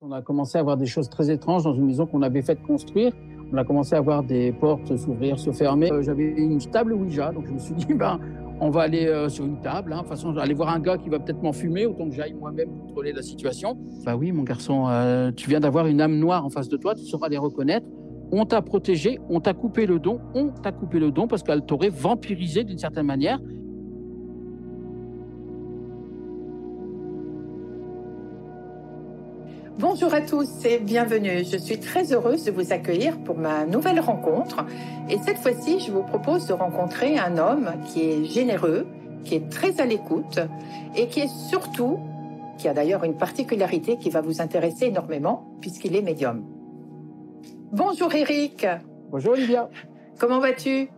On a commencé à avoir des choses très étranges dans une maison qu'on avait faite construire. On a commencé à voir des portes s'ouvrir, se fermer. Euh, J'avais une table Ouija, donc je me suis dit, ben, on va aller euh, sur une table. Hein. De toute façon, aller voir un gars qui va peut-être m'enfumer, autant que j'aille moi-même contrôler la situation. Bah oui, mon garçon, euh, tu viens d'avoir une âme noire en face de toi, tu sauras les reconnaître. On t'a protégé, on t'a coupé le don, on t'a coupé le don parce qu'elle t'aurait vampirisé d'une certaine manière. Bonjour à tous et bienvenue. Je suis très heureuse de vous accueillir pour ma nouvelle rencontre. Et cette fois-ci, je vous propose de rencontrer un homme qui est généreux, qui est très à l'écoute et qui est surtout, qui a d'ailleurs une particularité qui va vous intéresser énormément puisqu'il est médium. Bonjour Eric. Bonjour Olivia. Comment vas-tu?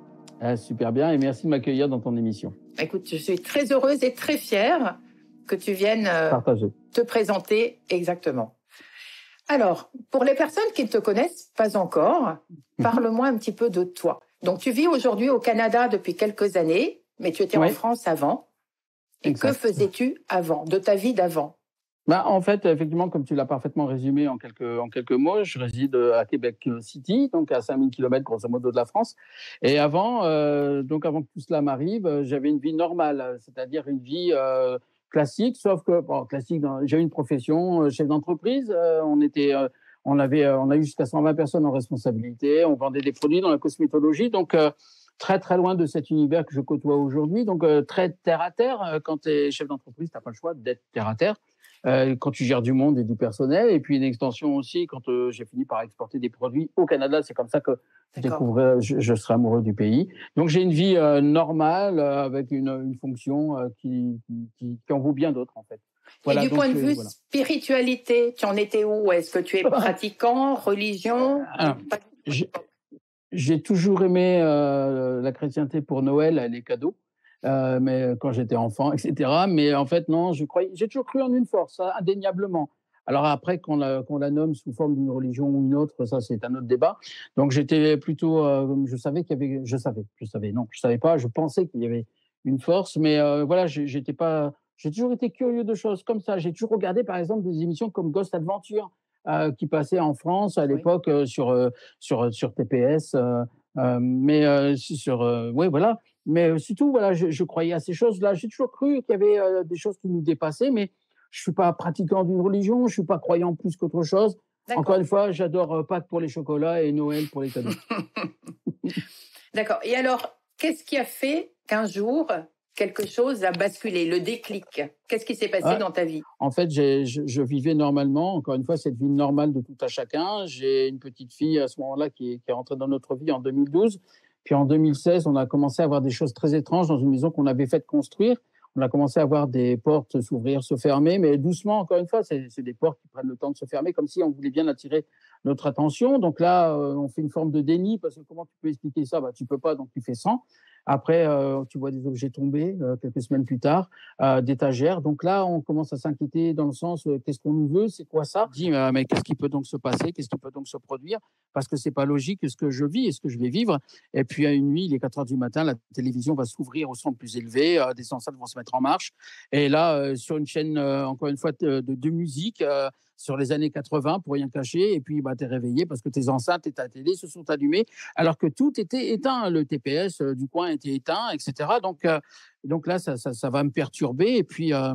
Ah, Super bien et merci de m'accueillir dans ton émission. Écoute, je suis très heureuse et très fière que tu viennes euh, te présenter exactement. Alors, pour les personnes qui ne te connaissent pas encore, mhm. parle-moi un petit peu de toi. Donc, tu vis aujourd'hui au Canada depuis quelques années, mais tu étais en France avant. Et que faisais-tu avant, de ta vie d'avant? Bah, en fait, effectivement, comme tu l'as parfaitement résumé en quelques, en quelques mots, je réside à Québec City, donc à 5000 km grosso modo de la France. Et avant, euh, donc avant que tout cela m'arrive, j'avais une vie normale, c'est-à-dire une vie euh, classique, sauf que bon, classique. J'ai une profession, euh, chef d'entreprise. Euh, on était, euh, on avait, on a eu jusqu'à 120 personnes en responsabilité. On vendait des produits dans la cosmétologie, donc très très loin de cet univers que je côtoie aujourd'hui. Donc très terre à terre. Quand tu es chef d'entreprise, t'as pas le choix d'être terre à terre. Euh, quand tu gères du monde et du personnel. Et puis une extension aussi, quand euh, j'ai fini par exporter des produits au Canada, c'est comme ça que je découvrais, je, je, serai amoureux du pays. Donc j'ai une vie euh, normale avec une, une fonction qui, qui, qui, en vaut bien d'autres en fait. Voilà, et du point de vue spiritualité, tu en étais où? Est-ce que tu es pratiquant, religion? Ah, J'ai toujours aimé la chrétienté pour Noël, les cadeaux. Euh, mais quand j'étais enfant, etc. Mais en fait, non, je croyais, j'ai toujours cru en une force, hein, indéniablement. Alors après, qu'on la, la, nomme sous forme d'une religion ou une autre, ça c'est un autre débat. Donc j'étais plutôt, euh, je savais qu'il y avait, je savais, je savais, non, je savais pas, je pensais qu'il y avait une force, mais euh, voilà, j'étais pas, j'ai toujours été curieux de choses comme ça. J'ai toujours regardé par exemple des émissions comme Ghost Adventure euh, qui passaient en France à l'époque euh, sur sur sur TPS, mais sur, oui voilà. Mais surtout, voilà, je, je, croyais à ces choses-là. J'ai toujours cru qu'il y avait euh, des choses qui nous dépassaient, mais je suis pas pratiquant d'une religion, je suis pas croyant plus qu'autre chose. Encore une fois, j'adore euh, Pâques pour les chocolats et Noël pour les cadeaux. D'accord. Et alors, qu'est-ce qui a fait qu'un jour, quelque chose a basculé, le déclic? Qu'est-ce qui s'est passé ah, dans ta vie? En fait, je, je, vivais normalement, encore une fois, cette vie normale de tout à chacun. J'ai une petite fille à ce moment-là qui, qui est rentrée dans notre vie en 2012. Puis en 2016, on a commencé à voir des choses très étranges dans une maison qu'on avait faite construire. On a commencé à voir des portes s'ouvrir, se fermer, mais doucement, encore une fois, c'est des portes qui prennent le temps de se fermer, comme si on voulait bien attirer notre attention. Donc là, euh, on fait une forme de déni, parce que comment tu peux expliquer ça? Bah, Tu peux pas, donc tu fais sans. Après, euh, tu vois des objets tomber euh, quelques semaines plus tard, euh, d'étagères. Donc là, on commence à s'inquiéter dans le sens euh, qu'est-ce qu'on nous veut, c'est quoi ça? Dis, mais qu'est-ce qui peut donc se passer? Qu'est-ce qui peut donc se produire? Parce que c'est pas logique ce que je vis et ce que je vais vivre. Et puis à une nuit, il est 4 heures du matin, la télévision va s'ouvrir au son plus élevé, des enceintes vont se mettre en marche. Et là, sur une chaîne, encore une fois, de, de musique sur les années 80 pour rien cacher, et puis bah, tu es réveillé parce que tes enceintes et ta télé se sont allumées, alors que tout était éteint, le TPS euh, du coin était éteint, etc. Donc, euh, donc là, ça, ça, ça, va me perturber, et puis euh,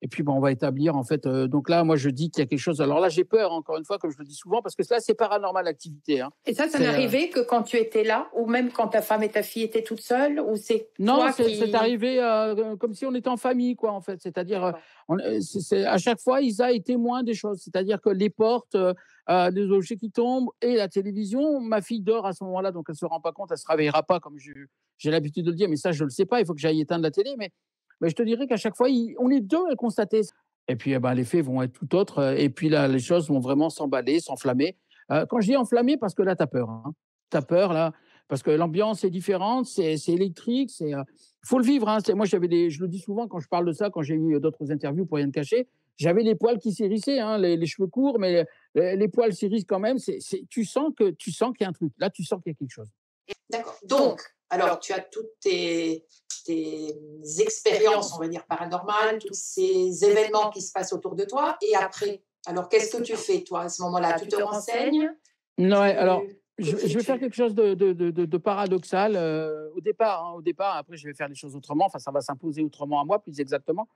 et puis, bon, on va établir, en fait. Euh, donc là, moi, je dis qu'il y a quelque chose. Alors là, j'ai peur, encore une fois, comme je le dis souvent, parce que là, c'est paranormal activité. Hein. Et ça, ça n'est euh, arrivé que quand tu étais là, ou même quand ta femme et ta fille étaient toutes seules, ou c'est Non, c'est arrivé euh, comme si on était en famille, quoi, en fait. C'est-à-dire, à chaque fois, Isa est témoin des choses. C'est-à-dire que les portes, les objets qui tombent et la télévision, ma fille dort à ce moment-là, donc elle se rend pas compte, elle se réveillera pas, comme j'ai l'habitude de le dire. Mais ça, je le sais pas. Il faut que j'aille éteindre la télé, mais mais je te dirais qu'à chaque fois, on est deux à le constater. Et puis, eh ben, les faits vont être tout autres. Euh, et puis là, les choses vont vraiment s'emballer, s'enflammer. Euh, quand je dis enflammer, parce que là, tu as peur. Hein. Tu as peur, là, parce que l'ambiance est différente, c'est électrique. Il euh, faut le vivre. Hein. Moi, j'avais des, je le dis souvent quand je parle de ça, quand j'ai eu d'autres interviews pour rien te cacher, j'avais les poils qui s'hérissaient, hein, les, cheveux courts, mais les, les poils s'hérissent quand même. Tu sens que tu sens qu'il y a un truc. Là, tu sens qu'il y a quelque chose. D'accord. Donc, alors, tu as toutes tes, expériences, on va dire, paranormales, tous ces événements qui se passent autour de toi. Et après, Alors, qu'est-ce que tu fais, toi, à ce moment-là? Tu te renseignes? Non, alors, je, vais faire quelque chose de, de, de, paradoxal euh, au départ. Hein, au départ, après, je vais faire les choses autrement. Enfin, ça va s'imposer autrement à moi, plus exactement.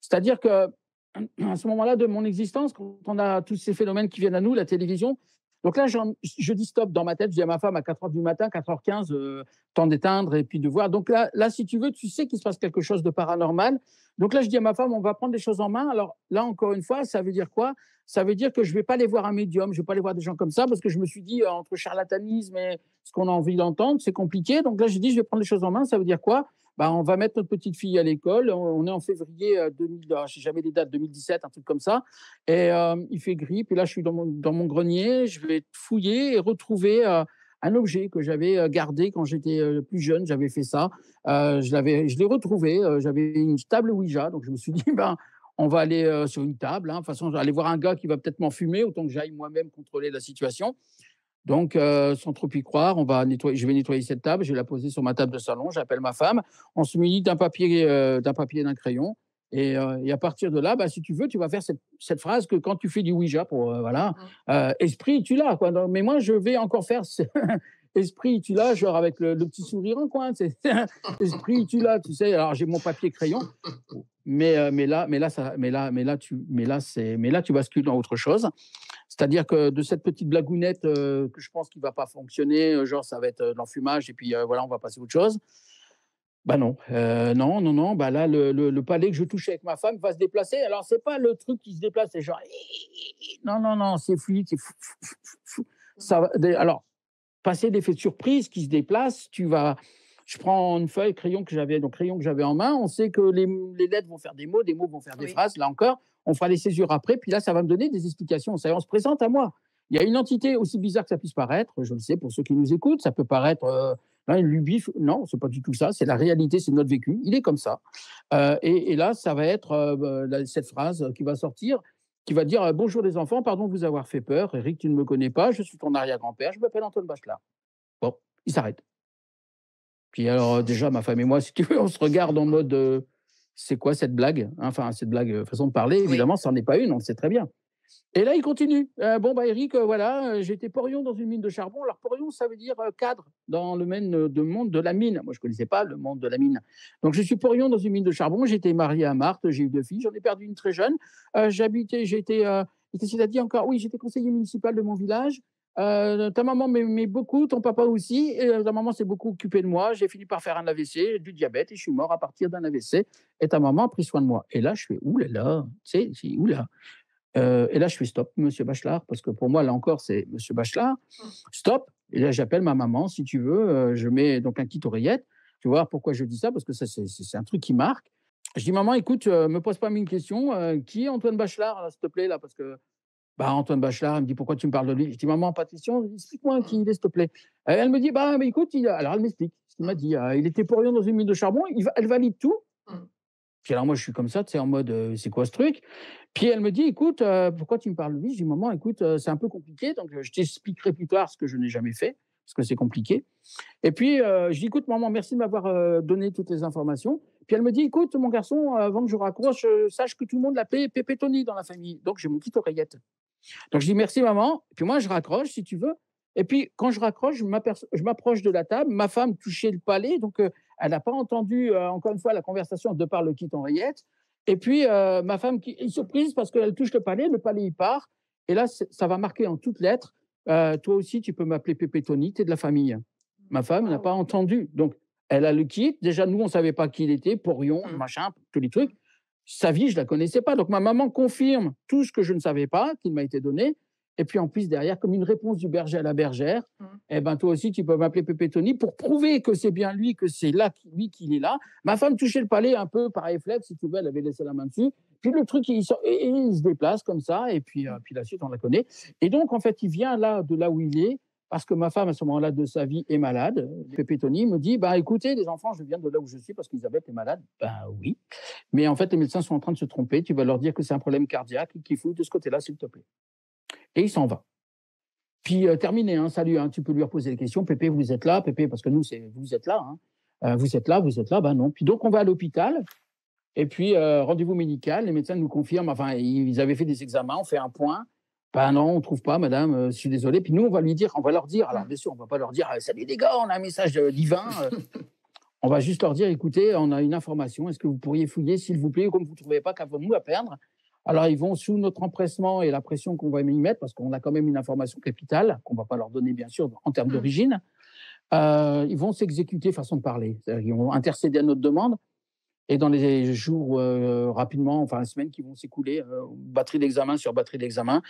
C'est-à-dire que à ce moment-là de mon existence, quand on a tous ces phénomènes qui viennent à nous, la télévision, donc là, je dis stop dans ma tête. Je dis à ma femme à 4 h du matin, 4h15, euh, temps d'éteindre et puis de voir. Donc là, là, si tu veux, tu sais qu'il se passe quelque chose de paranormal. Donc là, je dis à ma femme, on va prendre les choses en main. Alors là, encore une fois, ça veut dire quoi? Ça veut dire que je ne vais pas aller voir un médium, je ne vais pas aller voir des gens comme ça, parce que je me suis dit, euh, entre charlatanisme et ce qu'on a envie d'entendre, c'est compliqué. Donc là, j'ai dit, je vais prendre les choses en main. Ça veut dire quoi? Bah, on va mettre notre petite fille à l'école. On est en février 2000, euh, je jamais les dates, 2017, un truc comme ça. Et euh, il fait gris. Puis là, je suis dans mon, grenier. Je vais fouiller et retrouver euh, un objet que j'avais gardé quand j'étais plus jeune. J'avais fait ça. je l'ai retrouvé. J'avais une table Ouija. Donc je me suis dit, ben, on va aller sur une table. Hein. De toute façon, aller voir un gars qui va peut-être m'en fumer, autant que j'aille moi-même contrôler la situation. Donc, euh, sans trop y croire, on va nettoyer, je vais nettoyer cette table, je vais la poser sur ma table de salon, j'appelle ma femme, on se munit d'un papier, euh, d'un papier, d'un crayon. Euh, et, à partir de là, bah, si tu veux, tu vas faire cette, phrase que quand tu fais du Ouija, pour voilà, mmh. esprit, tu l'as. Quoi. mais moi, je vais encore faire esprit, tu l'as, genre avec le, petit sourire en coin. esprit, tu l'as, tu sais. Alors j'ai mon papier crayon, mais mais là, mais là, ça, mais là, mais là, tu, mais là, c'est, mais là, tu bascules dans autre chose. C'est-à-dire que de cette petite blagounette euh, que je pense qu'il va pas fonctionner, euh, genre ça va être euh, de l'enfumage et puis voilà, on va passer à autre chose. Bah non, non, non, non. Bah là, le, palais que je touche avec ma femme va se déplacer. Alors c'est pas le truc qui se déplace, c'est genre non, non, non, c'est fluide, c'est. Va... Alors passer d'effet de surprise qui se déplace, tu vas. Je prends une feuille, crayon que j'avais, donc crayon que j'avais en main. On sait que les, lettres vont faire des mots, des mots vont faire des phrases. Là encore, on fera les césures après, puis là, ça va me donner des explications. Ça, on se présente à moi. Il y a une entité aussi bizarre que ça puisse paraître, je le sais pour ceux qui nous écoutent, ça peut paraître euh, une lubie. Non, c'est pas du tout ça. C'est la réalité, c'est notre vécu. Il est comme ça. Euh, et, là, ça va être euh, cette phrase qui va sortir, qui va dire Bonjour les enfants, pardon de vous avoir fait peur. Eric, tu ne me connais pas, je suis ton arrière-grand-père, je m'appelle Antoine Bachelard. Bon, il s'arrête. Puis alors, déjà, ma femme et moi, si tu veux, on se regarde en mode c'est quoi cette blague Enfin, cette blague, euh, façon de parler, évidemment, ça n'en est pas une, on le sait très bien. Et là, il continue. Euh, bon, bah, Eric, euh, voilà, j'étais porion dans une mine de charbon. Alors, porion, ça veut dire cadre dans le monde de la mine. Moi, je ne connaissais pas le monde de la mine. Donc, je suis porion dans une mine de charbon. J'étais marié à Marthe, j'ai eu deux filles. J'en ai perdu une très jeune. J'habitais, j'étais, qu'est-ce qu'il a dit encore? Oui, j'étais conseiller municipal de mon village. Euh, ta maman m'aimait beaucoup, ton papa aussi. Et euh, ta maman s'est beaucoup occupée de moi. J'ai fini par faire un AVC, du diabète, et je suis mort à partir d'un AVC. Et ta maman a pris soin de moi. Et là, je fais oulala, tu sais, oula. Euh, et là, je fais stop, monsieur Bachelard, parce que pour moi, là encore, c'est monsieur Bachelard. Stop. Et là, j'appelle ma maman, si tu veux. je mets donc un kit oreillette. Tu vois pourquoi je dis ça Parce que ça, c'est un truc qui marque. Je dis, maman, écoute, me pose pas une question. qui est Antoine Bachelard, s'il te plaît, là Parce que bah, Antoine Bachelard, elle me dit pourquoi tu me parles de lui? Je dis maman, pas de question, explique-moi qui il est, s'il te plaît. Elle me dit bah, mais écoute, il alors elle m'explique ce qu'il m'a dit. Euh, il était pour rien dans une mine de charbon, il, elle valide tout. Mmh. Puis alors moi, je suis comme ça, tu sais, en mode euh, c'est quoi ce truc? Puis elle me dit écoute, euh, pourquoi tu me parles de lui? Je dis maman, écoute, c'est un peu compliqué, donc je t'expliquerai plus tard ce que je n'ai jamais fait parce que c'est compliqué. Et puis, je dis, écoute, maman, merci de m'avoir donné toutes les informations. Puis elle me dit, écoute, mon garçon, avant que je raccroche, sache que tout le monde l'appelait Pépé Tony dans la famille. Donc, j'ai mon petite oreillette. Donc je dis merci maman. Puis moi je raccroche si tu veux. Et puis quand je raccroche, je m'approche de la table. Ma femme touchait le palais, donc euh, elle n'a pas entendu euh, encore une fois la conversation de par le kit Henriette. Et puis euh, ma femme qui est surprise parce qu'elle touche le palais, le palais il part. Et là ça va marquer en toutes lettres. toi aussi tu peux m'appeler Pépé Tony, tu es de la famille. Ma femme n'a pas entendu. Donc elle a le kit. Déjà nous on savait pas qui il était, Porion, mmh. machin, tous les trucs sa vie, je la connaissais pas. Donc ma maman confirme tout ce que je ne savais pas, qu'il m'a été donné. Et puis en plus, derrière, comme une réponse du berger à la bergère, mmh. eh ben toi aussi, tu peux m'appeler Pépé Tony pour prouver que c'est bien lui, que c'est là, lui qu'il est là. Ma femme touchait le palais un peu par réflexe, si tu veux, elle avait laissé la main dessus. Puis le truc, il, il se déplace comme ça, et puis, euh, puis la suite, on la connaît. Et donc, en fait, il vient là, de là où il est, parce que ma femme, à ce moment-là de sa vie, est malade. Pépé Tony me dit bah, écoutez, les enfants, je viens de là où je suis parce qu'Isabelle est malade. Ben oui. Mais en fait, les médecins sont en train de se tromper. Tu vas leur dire que c'est un problème cardiaque qu'il faut de ce côté-là, s'il te plaît. Et il s'en va. Puis euh, terminé, hein, salut, hein, tu peux lui reposer des questions. Pépé, vous êtes là, Pépé, parce que nous, vous êtes là. Hein. Euh, vous êtes là, vous êtes là, ben non. Puis donc, on va à l'hôpital. Et puis, rendez-vous médical, les médecins nous confirment, enfin, ils avaient fait des examens, on fait un point. Ben non, on ne trouve pas, madame, je suis désolé. Puis nous, on va lui dire, on va leur dire, alors bien sûr, on ne va pas leur dire, salut les gars, on a un message divin. on va juste leur dire, écoutez, on a une information, est-ce que vous pourriez fouiller, s'il vous plaît, comme vous ne trouvez pas, qu'avons-nous à perdre Alors, ils vont, sous notre empressement et la pression qu'on va y mettre, parce qu'on a quand même une information capitale, qu'on ne va pas leur donner, bien sûr, en termes mmh. d'origine, euh, ils vont s'exécuter façon de parler. Qu'ils vont intercéder à notre demande. Et dans les jours euh, rapidement, enfin les semaines qui vont s'écouler, euh, batterie d'examen sur batterie d'examen,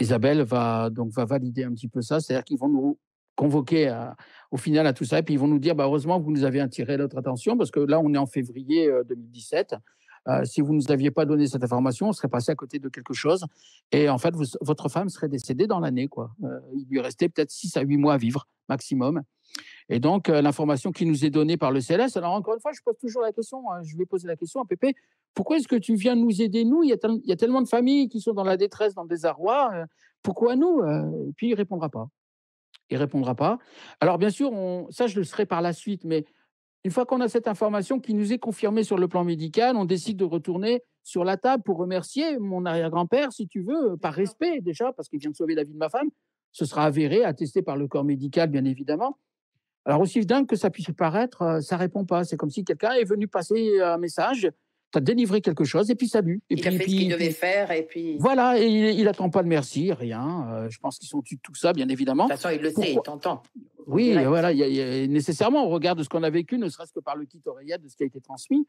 Isabelle va donc va valider un petit peu ça. C'est-à-dire qu'ils vont nous convoquer au final à tout ça et puis ils vont nous dire bah, heureusement vous nous avez attiré notre attention parce que là on est en février 2017. si vous ne nous aviez pas donné cette information, on serait passé à côté de quelque chose. Et en fait, votre femme serait décédée dans l'année. il lui restait peut-être 6 à 8 mois à vivre maximum. Et donc, euh, l'information qui nous est donnée par le CLS, alors encore une fois, je pose toujours la question, hein, je vais poser la question à Pépé, pourquoi est-ce que tu viens nous aider, nous? Il y, a il y, a tellement de familles qui sont dans la détresse, dans le désarroi, euh, pourquoi nous euh? Et puis, il ne répondra pas. Il répondra pas. Alors, bien sûr, on, ça, je le serai par la suite, mais une fois qu'on a cette information qui nous est confirmée sur le plan médical, on décide de retourner sur la table pour remercier mon arrière-grand-père, si tu veux, par respect déjà, parce qu'il vient de sauver la vie de ma femme. Ce sera avéré, attesté par le corps médical, bien évidemment. Alors, aussi dingue que ça puisse paraître, euh, ça répond pas. C'est comme si quelqu'un est venu passer un message, tu as délivré quelque chose, et puis salut. Et il puis, a fait ce qu'il devait faire, et puis... Voilà, et il n'attend pas de merci, rien. Euh, je pense qu'ils sont tout ça, bien évidemment. De toute façon, il le sait, il t'entend. Oui, voilà, nécessairement, on regarde ce qu'on a vécu, ne serait-ce que par le kit oreillette de ce qui a été transmis.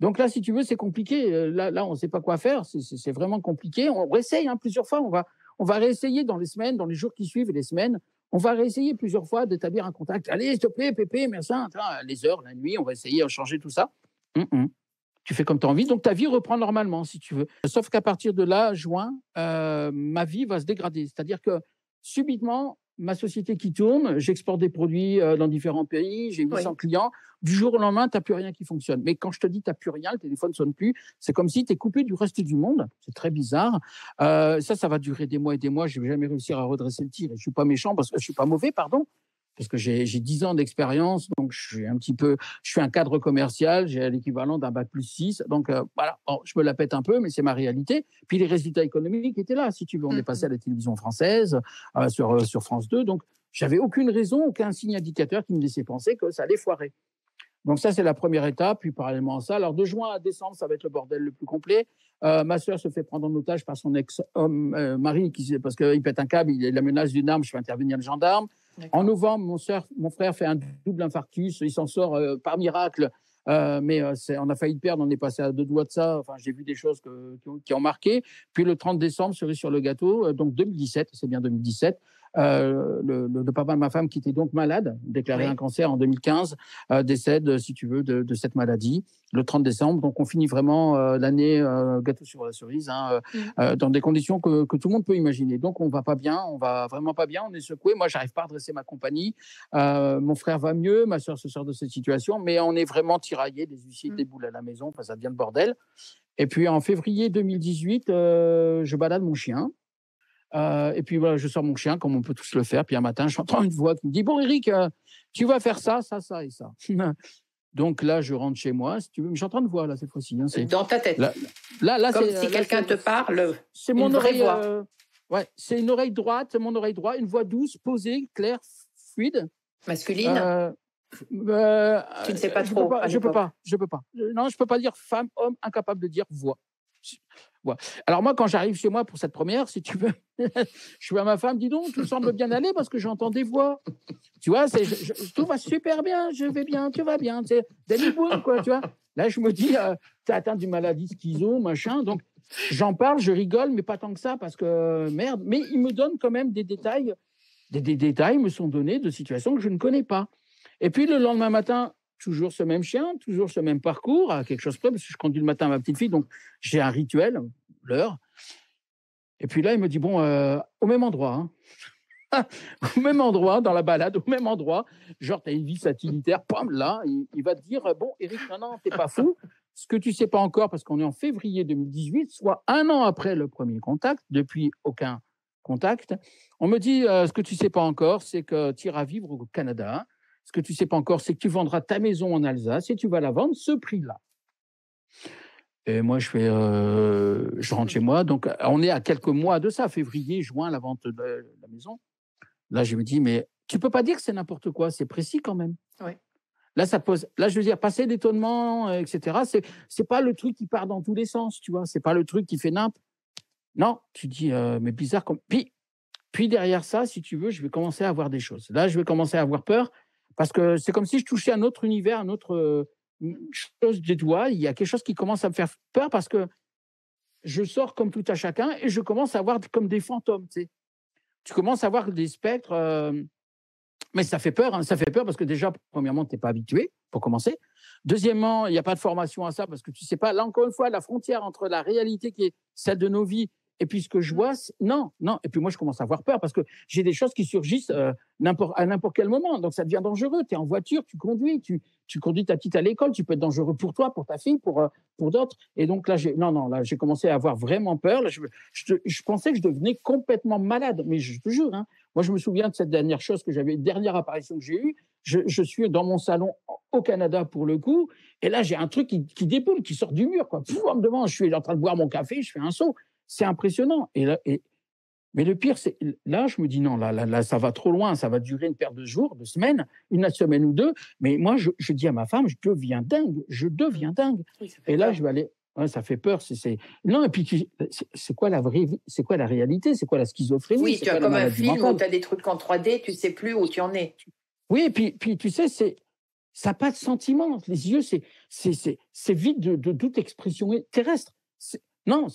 Donc là, si tu veux, c'est compliqué. Euh, là, là on ne sait pas quoi faire. C'est vraiment compliqué. On réessaye hein, plusieurs fois. On va, on va réessayer dans les semaines, dans les jours qui suivent et les semaines on va réessayer plusieurs fois d'établir un contact. Allez, s'il te plaît, Pépé, merci. Les heures, la nuit, on va essayer de changer tout ça. Tu fais comme tu as envie. Donc, ta vie reprend normalement, si tu veux. Sauf qu'à partir de là, juin, euh, ma vie va se dégrader. C'est-à-dire que subitement, ma société qui tourne, j'exporte des produits euh, dans différents pays, j'ai 800 clients. Du jour au lendemain, tu n'as plus rien qui fonctionne. Mais quand je te dis tu n'as plus rien, le téléphone ne sonne plus, c'est comme si tu es coupé du reste du monde. C'est très bizarre. Euh, ça, ça va durer des mois et des mois. Je ne vais jamais réussir à redresser le tir. Et je ne suis pas méchant, parce que je ne suis pas mauvais, pardon parce que j'ai 10 ans d'expérience, donc je suis un petit peu, je suis un cadre commercial, j'ai l'équivalent d'un bac plus 6, donc euh, voilà, je me la pète un peu, mais c'est ma réalité. Puis les résultats économiques étaient là, si tu veux, on est passé à la télévision française, euh, sur, euh, sur France 2, donc j'avais aucune raison, aucun signe indicateur qui me laissait penser que ça allait foirer. Donc ça, c'est la première étape. Puis parallèlement à ça, alors de juin à décembre, ça va être le bordel le plus complet. ma sœur se fait prendre en otage par son ex-homme, mari, qui, parce qu'il pète un câble, il a la menace d'une arme, je fais intervenir le gendarme. En novembre, mon, mon frère fait un double infarctus. Il s'en sort euh, par miracle. Euh, mais euh, on a failli le perdre, on est passé à deux doigts de ça. Enfin, j'ai vu des choses qui, ont, marqué. Puis le 30 décembre, cerise sur le gâteau, donc 2017, c'est bien 2017, euh, le, papa de ma femme, qui était donc malade, déclaré un cancer en 2015, euh, décède, si tu veux, de, cette maladie le 30 décembre. Donc, on finit vraiment euh, l'année gâteau sur la cerise, hein, mmh. dans des conditions que, tout le monde peut imaginer. Donc, on va pas bien, on va vraiment pas bien, on est secoué. Moi, j'arrive pas à dresser ma compagnie. mon frère va mieux, ma soeur se sort de cette situation, mais on est vraiment tiraillé, des huissiers, mmh. des boules à la maison, enfin, ça devient le bordel. Et puis, en février 2018, je balade mon chien. Euh, et puis voilà, je sors mon chien, comme on peut tous le faire. Puis un matin, j'entends une voix qui me dit Bon, Eric, euh, tu vas faire ça, ça, ça et ça. Donc là, je rentre chez moi. Si tu veux, j'entends une voix là cette fois-ci. Hein, Dans ta tête. Là, là, comme si quelqu'un te parle. C'est mon oreille. Euh, ouais, c'est une oreille droite, mon oreille droite, une voix douce, posée, claire, fluide. Masculine. tu ne sais pas trop. je peux pas. Je peux pas. Non, je peux pas dire femme, homme, incapable de dire voix. Alors moi, quand j'arrive chez moi pour cette première, si tu veux, je à ma femme, dis donc, tout semble bien aller parce que j'entends des voix. Tu vois, tout va super bien, je vais bien, tu vas bien. C'est quoi, tu vois. Là, je me dis, euh, tu as atteint d'une maladie schizo, machin. Donc, j'en parle, je rigole, mais pas tant que ça parce que merde. Mais il me donne quand même des détails. Des, des détails me sont donnés de situations que je ne connais pas. Et puis le lendemain matin, toujours ce même chien, toujours ce même parcours, à quelque chose près, parce que je conduis le matin ma petite fille, donc j'ai un rituel, l'heure. Et puis là, il me dit, bon, euh, au même endroit, hein. au même endroit, dans la balade, au même endroit, genre, tu as une vie satellitaire, pam, là, il, va te dire, bon, Eric, non, non, t'es pas fou. Ce que tu sais pas encore, parce qu'on est en février 2018, soit un an après le premier contact, depuis aucun contact, on me dit, euh, ce que tu sais pas encore, c'est que tu iras vivre au Canada, ce que tu ne sais pas encore, c'est que tu vendras ta maison en Alsace et tu vas la vendre ce prix-là. Et moi, je fais, euh, je rentre chez moi. Donc, on est à quelques mois de ça, février, juin, la vente de la maison. Là, je me dis, mais tu peux pas dire que c'est n'importe quoi, c'est précis quand même. Oui. Là, ça pose. Là, je veux dire, passer d'étonnement, euh, etc. C'est c'est pas le truc qui part dans tous les sens, tu vois. C'est pas le truc qui fait nimp. Non, tu dis, euh, mais bizarre comme. Puis, puis derrière ça, si tu veux, je vais commencer à avoir des choses. Là, je vais commencer à avoir peur parce que c'est comme si je touchais un autre univers, un autre euh, chose des doigts. Il y a quelque chose qui commence à me faire peur parce que je sors comme tout à chacun et je commence à voir comme des fantômes. Tu, commences à voir des spectres. Euh, mais ça fait peur, hein, ça fait peur parce que déjà, premièrement, tu n'es pas habitué, pour commencer. Deuxièmement, il n'y a pas de formation à ça parce que tu ne sais pas, là encore une fois, la frontière entre la réalité qui est celle de nos vies et puis ce que je vois, non, non. Et puis moi, je commence à avoir peur parce que j'ai des choses qui surgissent euh, à n'importe quel moment. Donc ça devient dangereux. Tu es en voiture, tu conduis, tu, tu conduis ta petite à l'école, tu peux être dangereux pour toi, pour ta fille, pour, euh, pour d'autres. Et donc là, j'ai, non, non, là, j'ai commencé à avoir vraiment peur. Là, je, je, pensais que je devenais complètement malade. Mais je te jure, hein, moi, je me souviens de cette dernière chose que j'avais, dernière apparition que j'ai eue. Je, je, suis dans mon salon au Canada pour le coup, et là j'ai un truc qui, qui déboule, qui sort du mur, quoi. Pouf, me je suis en train de boire mon café, je fais un saut. C'est impressionnant. Et, là, et mais le pire, c'est là, je me dis non, là, là, là, ça va trop loin, ça va durer une paire de jours, de semaines, une semaine ou deux. Mais moi, je, je dis à ma femme, je deviens dingue, je deviens dingue. et là, je vais aller. ça fait peur. C'est non. Et puis, c'est quoi la vraie C'est quoi la réalité C'est quoi la schizophrénie Oui, tu as comme un film où tu as des trucs en 3D, tu sais plus où tu en es. Oui, et puis, puis tu sais, c'est ça n'a pas de sentiment. Les yeux, c'est c'est vide de, de, toute expression terrestre. Non,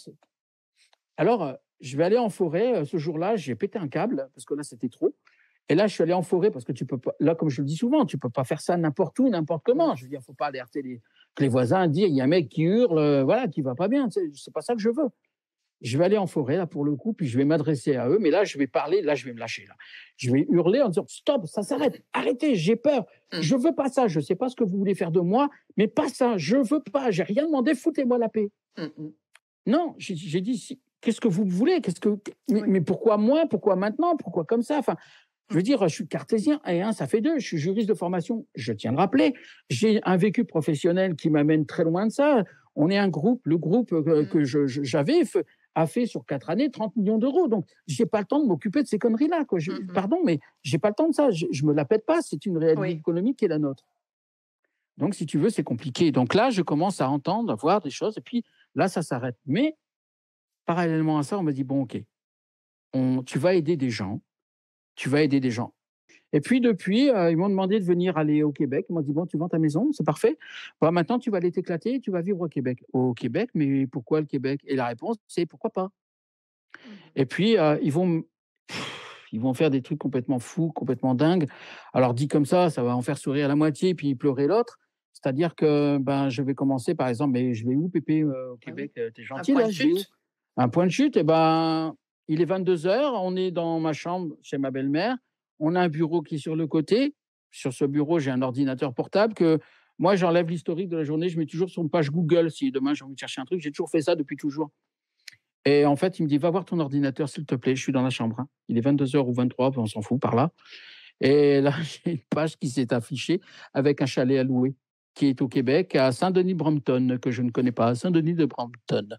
alors, euh, je vais aller en forêt. Euh, ce jour-là, j'ai pété un câble parce que là, c'était trop. Et là, je suis allé en forêt parce que tu peux pas. Là, comme je le dis souvent, tu peux pas faire ça n'importe où, n'importe comment. Je veux dire, faut pas alerter les, les voisins, dire il y a un mec qui hurle, euh, voilà, qui va pas bien. C'est pas ça que je veux. Je vais aller en forêt là pour le coup, puis je vais m'adresser à eux. Mais là, je vais parler. Là, je vais me lâcher. Là, je vais hurler en disant stop, ça s'arrête, arrêtez, j'ai peur. Mmh. Je veux pas ça. Je sais pas ce que vous voulez faire de moi, mais pas ça. Je veux pas. J'ai rien demandé. Foutez-moi la paix. Mmh, mmh. Non, j'ai dit si, qu'est-ce que vous voulez Qu'est-ce que mais, pourquoi moi Pourquoi maintenant Pourquoi comme ça? Enfin, je veux dire, je suis cartésien et un, ça fait deux. Je suis juriste de formation. Je tiens à le rappeler. J'ai un vécu professionnel qui m'amène très loin de ça. On est un groupe. Le groupe que, mmh. j'avais a fait sur quatre années 30 millions d'euros. Donc, j'ai pas le temps de m'occuper de ces conneries-là. Quoi. Mmh pardon, mais j'ai pas le temps de ça. Je, je me la pète pas. C'est une réalité économique qui est la nôtre. Donc, si tu veux, c'est compliqué. Donc là, je commence à entendre, à voir des choses, et puis là, ça s'arrête. Mais parallèlement à ça, on m'a dit, bon, OK, on, tu vas aider des gens, tu vas aider des gens. Et puis depuis, euh, ils m'ont demandé de venir aller au Québec. Ils m'ont dit, bon, tu vends ta maison, c'est parfait. Bon, maintenant, tu vas aller t'éclater, tu vas vivre au Québec. Au Québec, mais pourquoi le Québec? Et la réponse, c'est pourquoi pas. Mmh. Et puis, euh, ils vont... ils vont faire des trucs complètement fous, complètement dingues. Alors dit comme ça, ça va en faire sourire la moitié, puis pleurer l'autre. C'est-à-dire que ben, je vais commencer, par exemple, mais je vais où, Pépé, euh, au ah Québec T'es gentil, là? je vais un point de chute, eh ben, il est 22 heures, on est dans ma chambre chez ma belle-mère, on a un bureau qui est sur le côté. Sur ce bureau, j'ai un ordinateur portable que moi, j'enlève l'historique de la journée, je mets toujours sur une page Google si demain j'ai envie de chercher un truc. J'ai toujours fait ça depuis toujours. Et en fait, il me dit, va voir ton ordinateur, s'il te plaît, je suis dans la chambre. Hein. Il est 22h ou 23, on s'en fout par là. Et là, j'ai une page qui s'est affichée avec un chalet à louer qui est au Québec, à Saint-Denis-Brampton, que je ne connais pas, Saint-Denis de Brampton.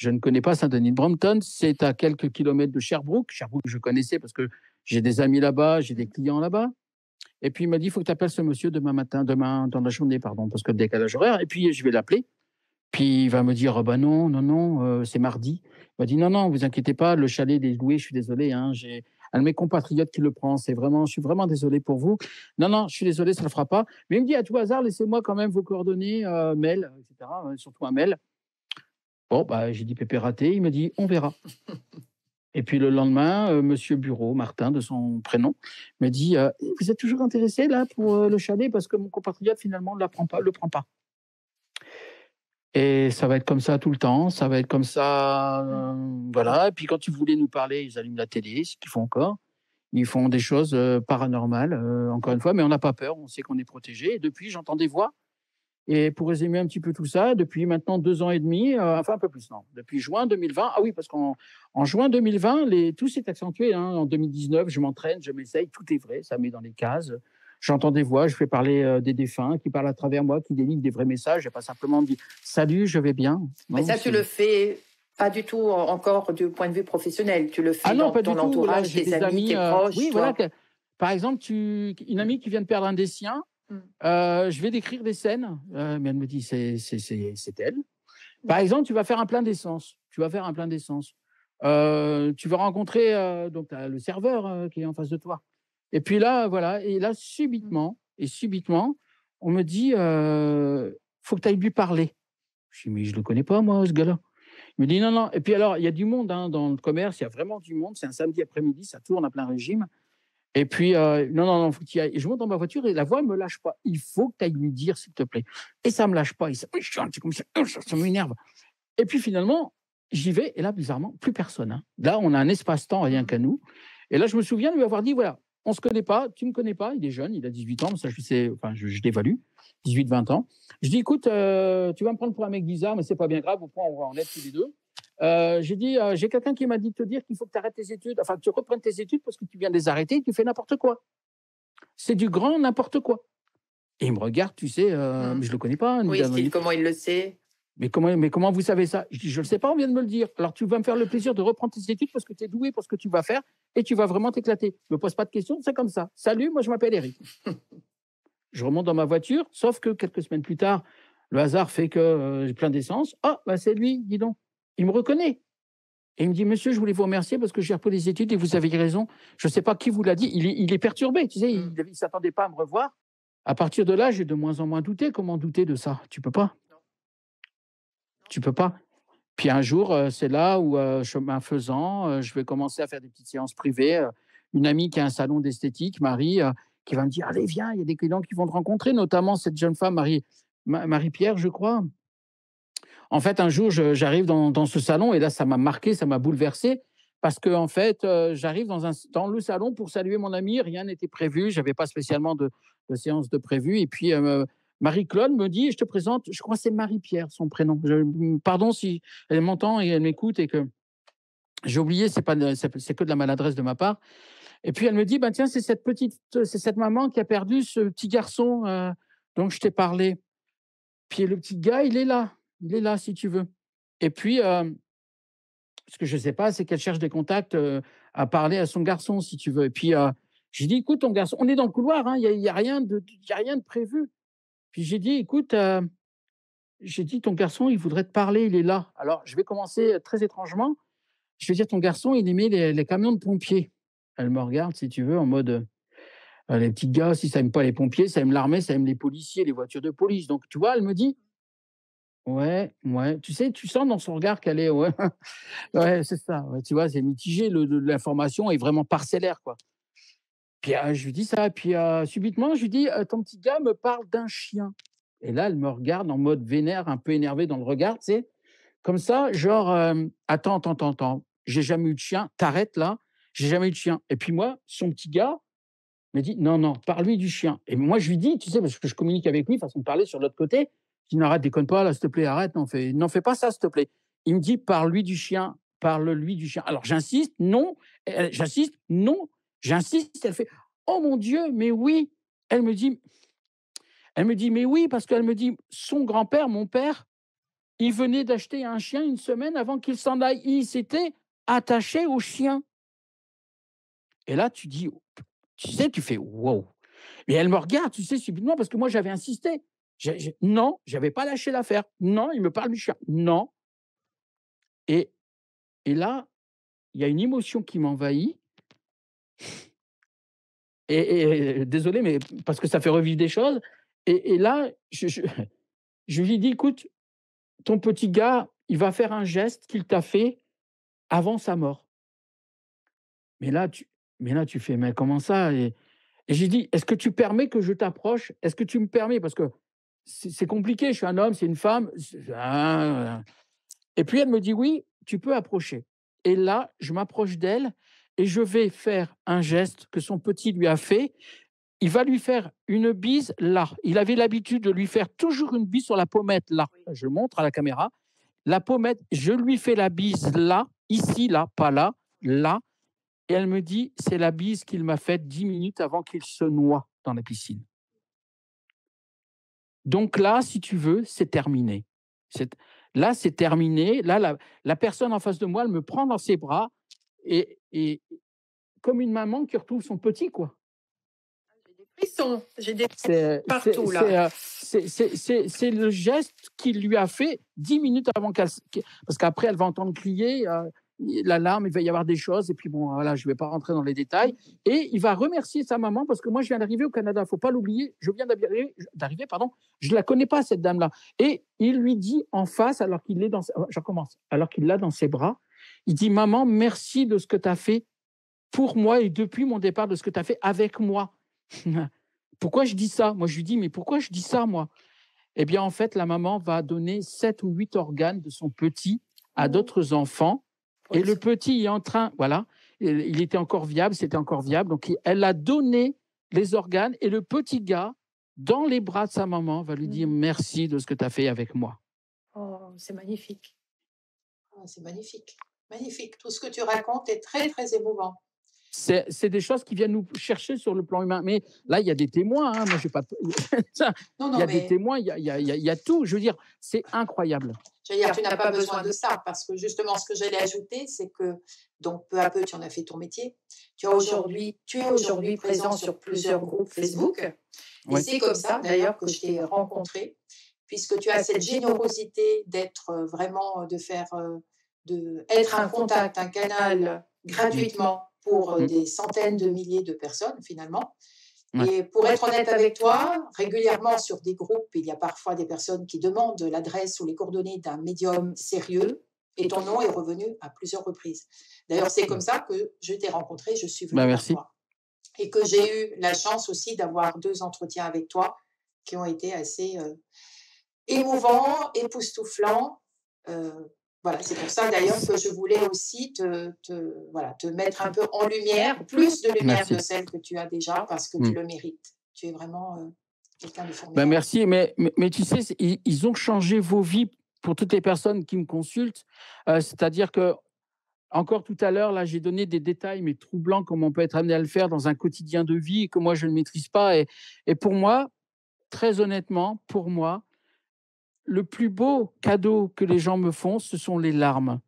Je ne connais pas Saint-Denis-de-Brampton. C'est à quelques kilomètres de Sherbrooke. Sherbrooke, je connaissais parce que j'ai des amis là-bas, j'ai des clients là-bas. Et puis il m'a dit, il faut que tu appelles ce monsieur demain matin, demain dans la journée, pardon, parce que le décalage horaire. Et puis je vais l'appeler. Puis il va me dire, ben non, non, non, euh, c'est mardi. Il m'a dit, non, non, vous inquiétez pas, le chalet est loué, je suis désolé. Hein, j'ai un de mes compatriotes qui le prend. C'est vraiment, je suis vraiment désolé pour vous. Non, non, je suis désolé, ça ne le fera pas. Mais il me dit, à tout hasard, laissez-moi quand même vos coordonnées, euh, mail, etc., euh, surtout un mail. Bon, bah, j'ai dit Pépé raté. Il m'a dit on verra. Et puis le lendemain, euh, Monsieur Bureau, Martin de son prénom, m'a dit euh, Vous êtes toujours intéressé là pour euh, le chalet parce que mon compatriote finalement ne prend pas, le prend pas. Et ça va être comme ça tout le temps, ça va être comme ça, voilà. Et puis quand ils voulaient nous parler, ils allument la télé, ce qu'ils font encore. Ils font des choses paranormales, encore une fois, mais on n'a pas peur, on sait qu'on est protégé. Et depuis, j'entends des voix et pour résumer un petit peu tout ça, depuis maintenant deux ans et demi, euh, enfin un peu plus, non, depuis juin 2020, ah oui, parce qu'en en juin 2020, les, tout s'est accentué. Hein, en 2019, je m'entraîne, je m'essaye, tout est vrai, ça met dans les cases. j'entends des voix, je fais parler des défunts qui parlent à travers moi, qui délivrent des vrais messages. Et pas simplement dit salut, je vais bien. Mais ça, tu le fais pas du tout encore du point de vue professionnel. Tu le fais ah non, dans pas ton entourage, tes amis, tes proches. Oui, voilà. par exemple, tu, une amie qui vient de perdre un des siens, hmm. je vais décrire des scènes, mais elle me dit c'est elle. Par exemple, tu vas faire un plein d'essence. Tu vas faire un plein d'essence. Euh, tu vas rencontrer euh, donc le serveur euh, qui est en face de toi. Et puis là, voilà. Et là, subitement, et subitement, on me dit, faut que tu ailles lui parler. Je dis, mais je le connais pas moi, ce gars-là. Il me dit non, non. Et puis alors, il y a du monde hein, dans le commerce. Il y a vraiment du monde. C'est un samedi après-midi, ça tourne à plein régime. Et puis, non, non, non, faut que tu ailles. je monte dans ma voiture et la voix ne me lâche pas. Il faut que tu ailles lui dire, s'il te plaît. Et ça me lâche pas. ça, ça m'énerve. Et puis finalement, j'y vais, et là, bizarrement, plus personne. Hein. Là, on a un espace-temps rien qu'à nous. Et là, je me souviens de lui avoir dit, voilà, on ne se connaît pas, tu ne me connais pas, il est jeune, il a 18 ans, ça, je sais, enfin, je, je l'évalue, 18-20 ans. Je dis, écoute, euh, tu vas me prendre pour un mec bizarre, mais c'est pas bien grave, au point, on va en être tous les deux. Euh, j'ai dit, euh, j'ai quelqu'un qui m'a dit de te dire qu'il faut que tu arrêtes tes études, enfin, que tu reprennes tes études parce que tu viens de les arrêter et tu fais n'importe quoi. C'est du grand n'importe quoi. Et il me regarde, tu sais, mmh. mais je le connais pas. Oui, comment il le sait mais comment, mais comment vous savez ça? Je dis, je ne sais pas, on vient de me le dire. Alors tu vas me faire le plaisir de reprendre tes études parce que tu es doué pour ce que tu vas faire et tu vas vraiment t'éclater. Ne me pose pas de questions, c'est comme ça. Salut, moi je m'appelle Eric. je remonte dans ma voiture, sauf que quelques semaines plus tard, le hasard fait que euh, j'ai plein d'essence. Ah, bah c'est lui, dis donc. Il me reconnaît. Et il me dit, monsieur, je voulais vous remercier parce que j'ai repris les études et vous avez raison. Je ne sais pas qui vous l'a dit. Il est, il est, perturbé, tu sais, il ne s'attendait pas à me revoir. À partir de là, j'ai de moins en moins douté. Comment douter de ça? Tu peux pas. Tu peux pas. Puis un jour, euh, c'est là où, euh, chemin faisant, euh, je vais commencer à faire des petites séances privées. Une amie qui a un salon d'esthétique, Marie, qui va me dire Allez, viens, il y a des clients qui vont te rencontrer, notamment cette jeune femme, Marie, Marie-Pierre, je crois. En fait, un jour, j'arrive dans, ce salon et là, ça m'a marqué, ça m'a bouleversé parce que en fait, j'arrive dans, dans le salon pour saluer mon ami. Rien n'était prévu, j'avais pas spécialement de, séance de prévu. Et puis, Marie-Claude me dit, je te présente, je crois que c'est Marie-Pierre, son prénom. pardon si elle m'entend et elle m'écoute et que j'ai oublié, c'est que de la maladresse de ma part. Et puis elle me dit, bah tiens, c'est cette petite, c'est cette maman qui a perdu ce petit garçon euh, dont je t'ai parlé. Puis le petit gars, il est là, il est là si tu veux. Et puis, ce que je ne sais pas, c'est qu'elle cherche des contacts à parler à son garçon, si tu veux. Et puis, j'ai dit, écoute, ton garçon, on est dans le couloir, hein, il n'y a, rien de, a rien de prévu. Puis j'ai dit, écoute, j'ai dit, ton garçon, il voudrait te parler, il est là. Alors, je vais commencer très étrangement. Je vais dire, ton garçon, il aimait les, les camions de pompiers. Elle me regarde, si tu veux, en mode, les petits gars, si ça aime pas les pompiers, ça aime l'armée, ça aime les policiers, les voitures de police. Donc, tu vois, elle me dit, ouais, ouais. Tu sais, tu sens dans son regard qu'elle est, ouais, ouais, c'est ça. tu vois, c'est mitigé. L'information est vraiment parcellaire, quoi. Puis je lui dis ça, puis subitement, je lui dis Ton petit gars me parle d'un chien. Et là, elle me regarde en mode vénère, un peu énervé dans le regard, tu sais. Comme ça, genre Attends, attends, attends, attends, j'ai jamais eu de chien, t'arrêtes là, j'ai jamais eu de chien. Et puis moi, son petit gars me dit Non, non, parle-lui du chien. Et moi, je lui dis Tu sais, parce que je communique avec lui, façon de parler sur l'autre côté, dis Non, arrête, déconne pas, là, s'il te plaît, arrête, n'en fais, fais pas ça, s'il te plaît. Il me dit Parle-lui du chien, parle-lui du chien. Alors j'insiste, non, j'insiste, non, J'insiste, elle fait Oh mon Dieu, mais oui. Elle me dit Elle me dit Mais oui, parce qu'elle me dit Son grand-père, mon père, il venait d'acheter un chien une semaine avant qu'il s'en aille. Il s'était attaché au chien. Et là, tu dis Tu sais, tu fais Wow. Et elle me regarde, tu sais, subitement, parce que moi, j'avais insisté. Non, je n'avais pas lâché l'affaire. Non, il me parle du chien. Non. Et, et là, il y a une émotion qui m'envahit et, désolé, mais parce que ça fait revivre des choses. Et, là, je, je, lui dis, écoute, ton petit gars, il va faire un geste qu'il t'a fait avant sa mort. Mais là, tu, mais là, tu fais, mais comment ça? Et, et j'ai dit, est-ce que tu permets que je t'approche? Est-ce que tu me permets? Parce que c'est compliqué, je suis un homme, c'est une femme. Et puis elle me dit, oui, tu peux approcher. Et là, je m'approche d'elle et je vais faire un geste que son petit lui a fait. Il va lui faire une bise là. Il avait l'habitude de lui faire toujours une bise sur la pommette là. Je montre à la caméra. La pommette, je lui fais la bise là, ici, là, pas là, là. Et elle me dit, c'est la bise qu'il m'a faite dix minutes avant qu'il se noie dans la piscine. Donc là, si tu veux, c'est terminé. Là, c'est terminé. Là, la, personne en face de moi, elle me prend dans ses bras et, et comme une maman qui retrouve son petit, quoi. J'ai des frissons, j'ai des partout là. Euh, c'est le geste qu'il lui a fait dix minutes avant qu'elle... Parce qu'après, elle va entendre crier, euh, l'alarme, il va y avoir des choses, et puis bon, voilà, je ne vais pas rentrer dans les détails. Et il va remercier sa maman parce que moi, je viens d'arriver au Canada, il faut pas l'oublier, je viens d'arriver, pardon, je la connais pas, cette dame-là. Et il lui dit en face, alors qu'il est dans, je commence, alors qu'il l'a dans ses bras, il dit, maman, merci de ce que tu as fait pour moi et depuis mon départ, de ce que tu as fait avec moi. pourquoi je dis ça? Moi, je lui dis, mais pourquoi je dis ça, moi? Eh bien, en fait, la maman va donner sept ou huit organes de son petit à mmh. d'autres enfants et le petit est en train, voilà, il était encore viable, c'était encore viable. Donc, elle a donné les organes et le petit gars, dans les bras de sa maman, va lui dire mmh. merci de ce que tu as fait avec moi. Oh, c'est magnifique. Oh, c'est magnifique. Magnifique. Tout ce que tu racontes est très, très émouvant c'est des choses qui viennent nous chercher sur le plan humain. Mais là, il y a des témoins. Hein. Moi, j'ai pas. il y a des témoins. Il y a, y a, tout. Je veux dire, c'est incroyable. Je veux dire, tu n'as pas besoin de ça parce que justement, ce que j'allais ajouter, c'est que donc peu à peu, tu en as fait ton métier. Tu as aujourd'hui, tu es aujourd'hui présent sur plusieurs groupes Facebook. Et c'est comme ça, d'ailleurs, que je t'ai rencontré, puisque tu as cette générosité d'être euh, vraiment, de faire, euh, de être un contact, un canal gratuitement pour euh, mmh. des centaines de milliers de personnes finalement. Et pour être honnête avec toi, régulièrement sur des groupes, il y a parfois des personnes qui demandent l'adresse ou les coordonnées d'un médium sérieux et ton nom est revenu à plusieurs reprises. D'ailleurs, c'est comme ça que je t'ai rencontré, je suis venue bah, merci. toi. Et que j'ai eu la chance aussi d'avoir deux entretiens avec toi qui ont été assez euh, émouvants, époustouflants. Euh, voilà, c'est pour ça d'ailleurs que je voulais aussi te, te, voilà, te mettre un peu en lumière, plus de lumière de celle que tu as déjà, parce que tu mmh. le mérites. Tu es vraiment euh, quelqu'un de ben, formidable. merci, mais, mais, tu sais, ils, ont changé vos vies pour toutes les personnes qui me consultent. Euh, c'est-à-dire que, encore tout à l'heure, là, j'ai donné des détails, mais troublants, comme on peut être amené à le faire dans un quotidien de vie que moi, je ne maîtrise pas. Et, et pour moi, très honnêtement, pour moi, le plus beau cadeau que les gens me font, ce sont les larmes.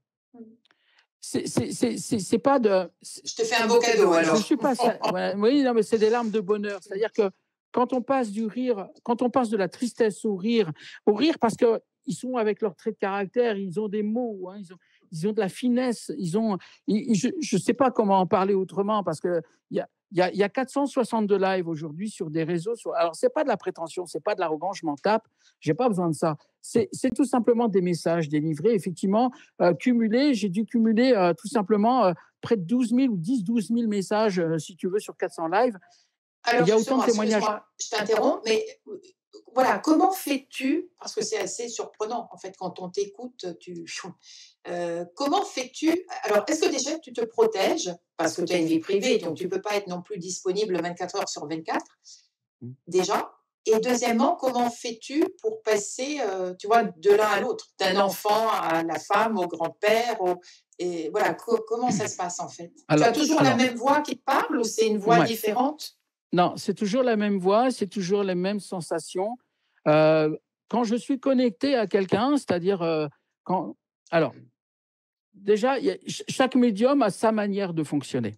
C'est pas de. Je te fais un beau cadeau alors. Je suis pas. oui, non, mais c'est des larmes de bonheur. C'est-à-dire que quand on passe du rire, quand on passe de la tristesse au rire, au rire parce que ils sont avec leur trait de caractère, ils ont des mots, hein, ils, ont, ils ont de la finesse, ils ont. je ne sais pas comment en parler autrement parce que il y a, il y, a, il y a 462 lives aujourd'hui sur des réseaux. Sur... Alors, ce n'est pas de la prétention, ce n'est pas de l'arrogance, je m'en tape, je n'ai pas besoin de ça. C'est tout simplement des messages délivrés. Effectivement, euh, cumulés, j'ai dû cumuler euh, tout simplement euh, près de 12 000 ou 10-12 000 messages, si tu veux, sur 400 lives. Alors, il y a autant de témoignages. Je t'interromps, mais voilà, comment fais-tu, parce que c'est assez surprenant en fait quand on t'écoute, tu, euh, comment fais-tu Alors, est-ce que déjà tu te protèges parce que tu as une vie privée, donc tu ne peux pas être non plus disponible 24 heures sur 24 mmh. déjà. Et deuxièmement, comment fais-tu pour passer, euh, tu vois, de l'un à l'autre, d'un enfant à la femme, au grand-père, et voilà, comment ça se passe en fait? Tu as toujours la même voix qui te parle ou c'est une voix différente? Non, c'est toujours la même voix, c'est toujours les mêmes sensations. Euh, quand je suis connecté à quelqu'un, c'est-à-dire euh, quand. Alors, déjà, chaque médium a sa manière de fonctionner.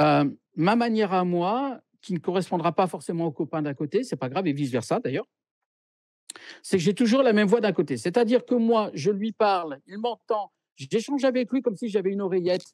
Euh, ma manière à moi, qui ne correspondra pas forcément au copain d'à côté, c'est pas grave, et vice-versa d'ailleurs, c'est que j'ai toujours la même voix d'un côté. C'est-à-dire que moi, je lui parle, il m'entend, j'échange avec lui comme si j'avais une oreillette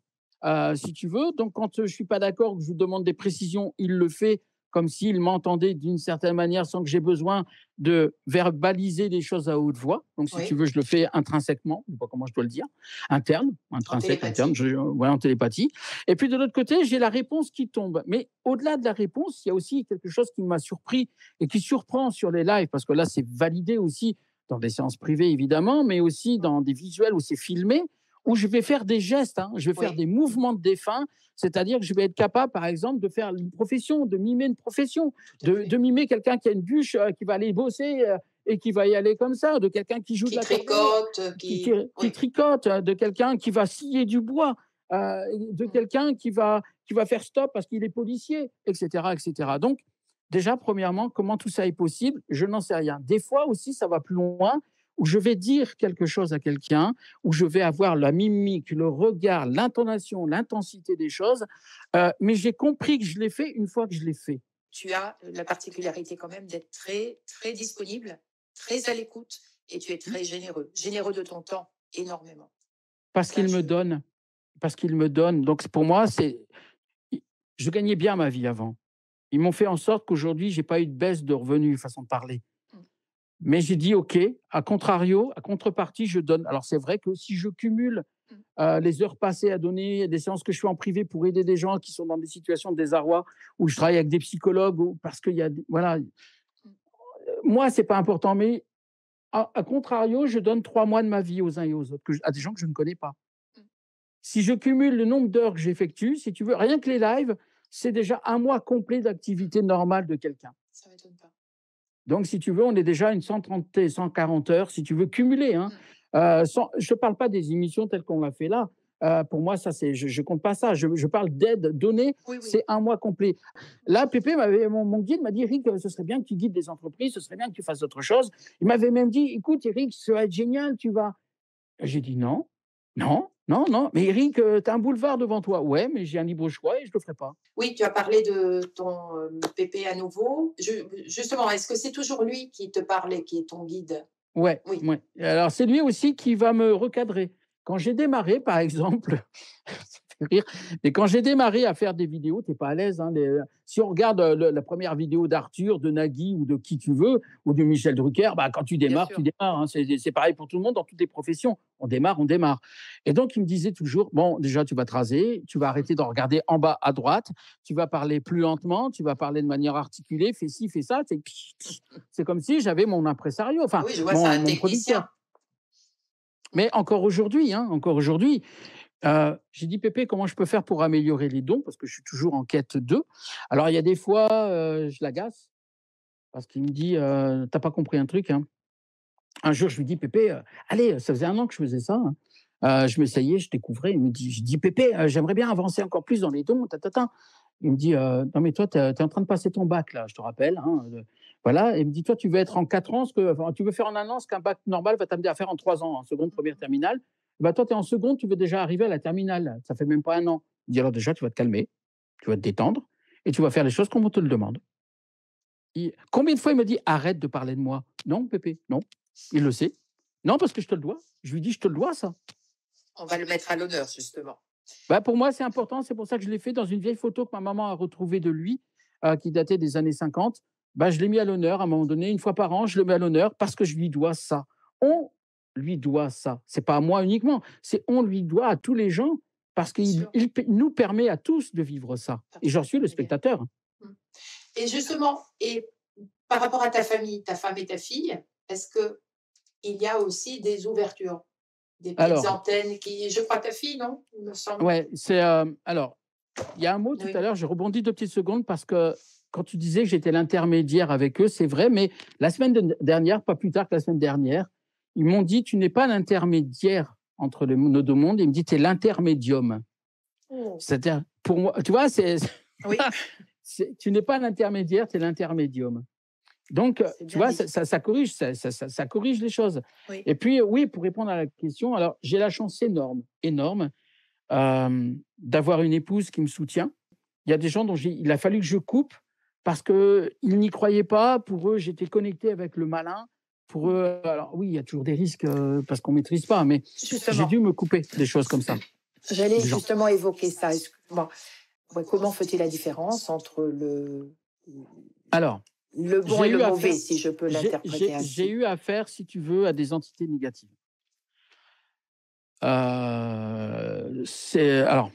euh, si tu veux. Donc, quand je suis pas d'accord, que je vous demande des précisions, il le fait comme s'il m'entendait d'une certaine manière sans que j'ai besoin de verbaliser des choses à haute voix. Donc, si tu veux, je le fais intrinsèquement, je ne sais pas comment je dois le dire, interne, intrinsèque, interne, je, en télépathie. Et puis, de l'autre côté, j'ai la réponse qui tombe. Mais au-delà de la réponse, il y a aussi quelque chose qui m'a surpris et qui surprend sur les lives, parce que là, c'est validé aussi dans des séances privées, évidemment, mais aussi dans des visuels où c'est filmé où je vais faire des gestes, hein, je vais faire des mouvements de défunt, c'est-à-dire que je vais être capable, par exemple, de faire une profession, de mimer une profession, de, mimer quelqu'un qui a une bûche, euh, qui va aller bosser euh, et qui va y aller comme ça, de quelqu'un qui joue de la tricote, qui, tricote, de quelqu'un qui va scier du bois. de quelqu'un qui va, qui va faire stop parce qu'il est policier, etc., etc. Donc, déjà, premièrement, comment tout ça est possible Je n'en sais rien. Des fois aussi, ça va plus loin où je vais dire quelque chose à quelqu'un, où je vais avoir la mimique, le regard, l'intonation, l'intensité des choses, euh, mais j'ai compris que je l'ai fait une fois que je l'ai fait. Tu as la particularité quand même d'être très, très disponible, très à l'écoute, et tu es très généreux, généreux de ton temps, énormément. Parce qu'il me donne, parce qu'il me donne. Donc pour moi, c'est, je gagnais bien ma vie avant. Ils m'ont fait en sorte qu'aujourd'hui, j'ai pas eu de baisse de revenus, façon de parler. Mais j'ai dit, OK, à contrario, à contrepartie, je donne. Alors, c'est vrai que si je cumule mmh. euh, les heures passées à donner des séances que je fais en privé pour aider des gens qui sont dans des situations de désarroi, où je travaille avec des psychologues, ou parce qu'il y a. Voilà. Mmh. Moi, c'est pas important, mais à, contrario, je donne trois mois de ma vie aux uns et aux autres, à des gens que je ne connais pas. Mmh. Si je cumule le nombre d'heures que j'effectue, si tu veux, rien que les lives, c'est déjà un mois complet d'activité normale de quelqu'un. Ça m'étonne pas. Donc, si tu veux, on est déjà à une 130, 140 heures, si tu veux, cumuler. Hein. Mmh. Euh, je ne parle pas des émissions telles qu'on l'a fait là. Euh, pour moi, ça, c'est, je ne compte pas ça. Je, parle d'aide donnée. C'est un mois complet. Là, Pépé, mon, mon, guide m'a dit, Eric, ce serait bien que tu guides des entreprises, ce serait bien que tu fasses autre chose. Il m'avait même dit, écoute, Eric, ça va être génial, tu vas. J'ai dit non, non, non, non, mais Eric, euh, tu as un boulevard devant toi. Ouais, mais j'ai un libre choix et je ne le ferai pas. Oui, tu as parlé de ton pépé à nouveau. justement, est-ce que c'est toujours lui qui te parlait, qui est ton guide? Ouais, oui. Ouais. Alors, c'est lui aussi qui va me recadrer. Quand j'ai démarré, par exemple, rire. Mais quand j'ai démarré à faire des vidéos, tu n'es pas à l'aise. Hein, si on regarde euh, la première vidéo d'Arthur, de Nagui ou de qui tu veux, ou de Michel Drucker, bah, quand tu démarres, tu démarres. Hein. C'est pareil pour tout le monde dans toutes les professions. On démarre, on démarre. Et donc, il me disait toujours, bon, déjà, tu vas te raser, tu vas arrêter de regarder en bas à droite, tu vas parler plus lentement, tu vas parler de manière articulée, fais ci, fais ça. C'est comme si j'avais mon impresario, enfin, oui, je vois, mon, un producteur. Mais encore aujourd'hui, hein, encore aujourd'hui, euh, j'ai dit, Pépé, comment je peux faire pour améliorer les dons? Parce que je suis toujours en quête d'eux. Alors, il y a des fois, euh, je l'agace parce qu'il me dit, euh, t'as pas compris un truc. Hein. Un jour, je lui dis, Pépé, allez, ça faisait un an que je faisais ça. Hein. je m'essayais, je découvrais. Il me dit, je dis, Pépé, j'aimerais bien avancer encore plus dans les dons. Il me dit, non, mais toi, tu es, en train de passer ton bac, là, je te rappelle. Hein, voilà. Et il me dit, toi, tu veux être en quatre ans, ce que, tu veux faire en un an ce qu'un bac normal va t'amener à faire en trois ans, en seconde, première, terminale. Bah, toi, tu es en seconde, tu veux déjà arriver à la terminale. Ça fait même pas un an. Il dit alors déjà, tu vas te calmer, tu vas te détendre et tu vas faire les choses comme on te le demande. Combien de fois il me dit arrête de parler de moi Non, Pépé, non. Il le sait. Non, parce que je te le dois. Je lui dis je te le dois, ça. On va le mettre à l'honneur, justement. Bah, pour moi, c'est important. C'est pour ça que je l'ai fait dans une vieille photo que ma maman a retrouvée de lui, euh, qui datait des années 50. Bah, je l'ai mis à l'honneur à un moment donné, une fois par an, je le mets à l'honneur parce que je lui dois ça. On lui doit ça. C'est pas à moi uniquement, c'est on lui doit à tous les gens parce qu'il nous permet à tous de vivre ça. Et j'en suis le spectateur. Mmh. Et justement, et par rapport à ta famille, ta femme et ta fille, est-ce que il y a aussi des ouvertures, des petites antennes qui, je crois, ta fille, non? Il me semble. Ouais, c'est euh, alors. Il y a un mot tout à l'heure, je rebondis deux petites secondes parce que quand tu disais que j'étais l'intermédiaire avec eux, c'est vrai, mais la semaine dernière, pas plus tard que la semaine dernière, ils m'ont dit, tu n'es pas l'intermédiaire entre nos deux mondes. Ils me disent, tu es l'intermédium. C'est-à-dire, pour moi, tu vois, c'est. Oui. tu n'es pas l'intermédiaire, tu es l'intermédium. Donc, tu vois, ça, corrige, ça, corrige les choses. Et puis, oui, pour répondre à la question, alors j'ai la chance énorme, énorme, euh, d'avoir une épouse qui me soutient. Il y a des gens dont il a fallu que je coupe parce qu'ils n'y croyaient pas. Pour eux, j'étais connecté avec le malin pour eux, alors oui, il y a toujours des risques euh, parce qu'on ne maîtrise pas, mais j'ai dû me couper des choses comme ça. J'allais justement évoquer ça. comment fait-il la différence entre le, alors, le bon et le mauvais, si je peux l'interpréter ainsi? J'ai eu affaire, si tu veux, à des entités négatives. Euh, c'est alors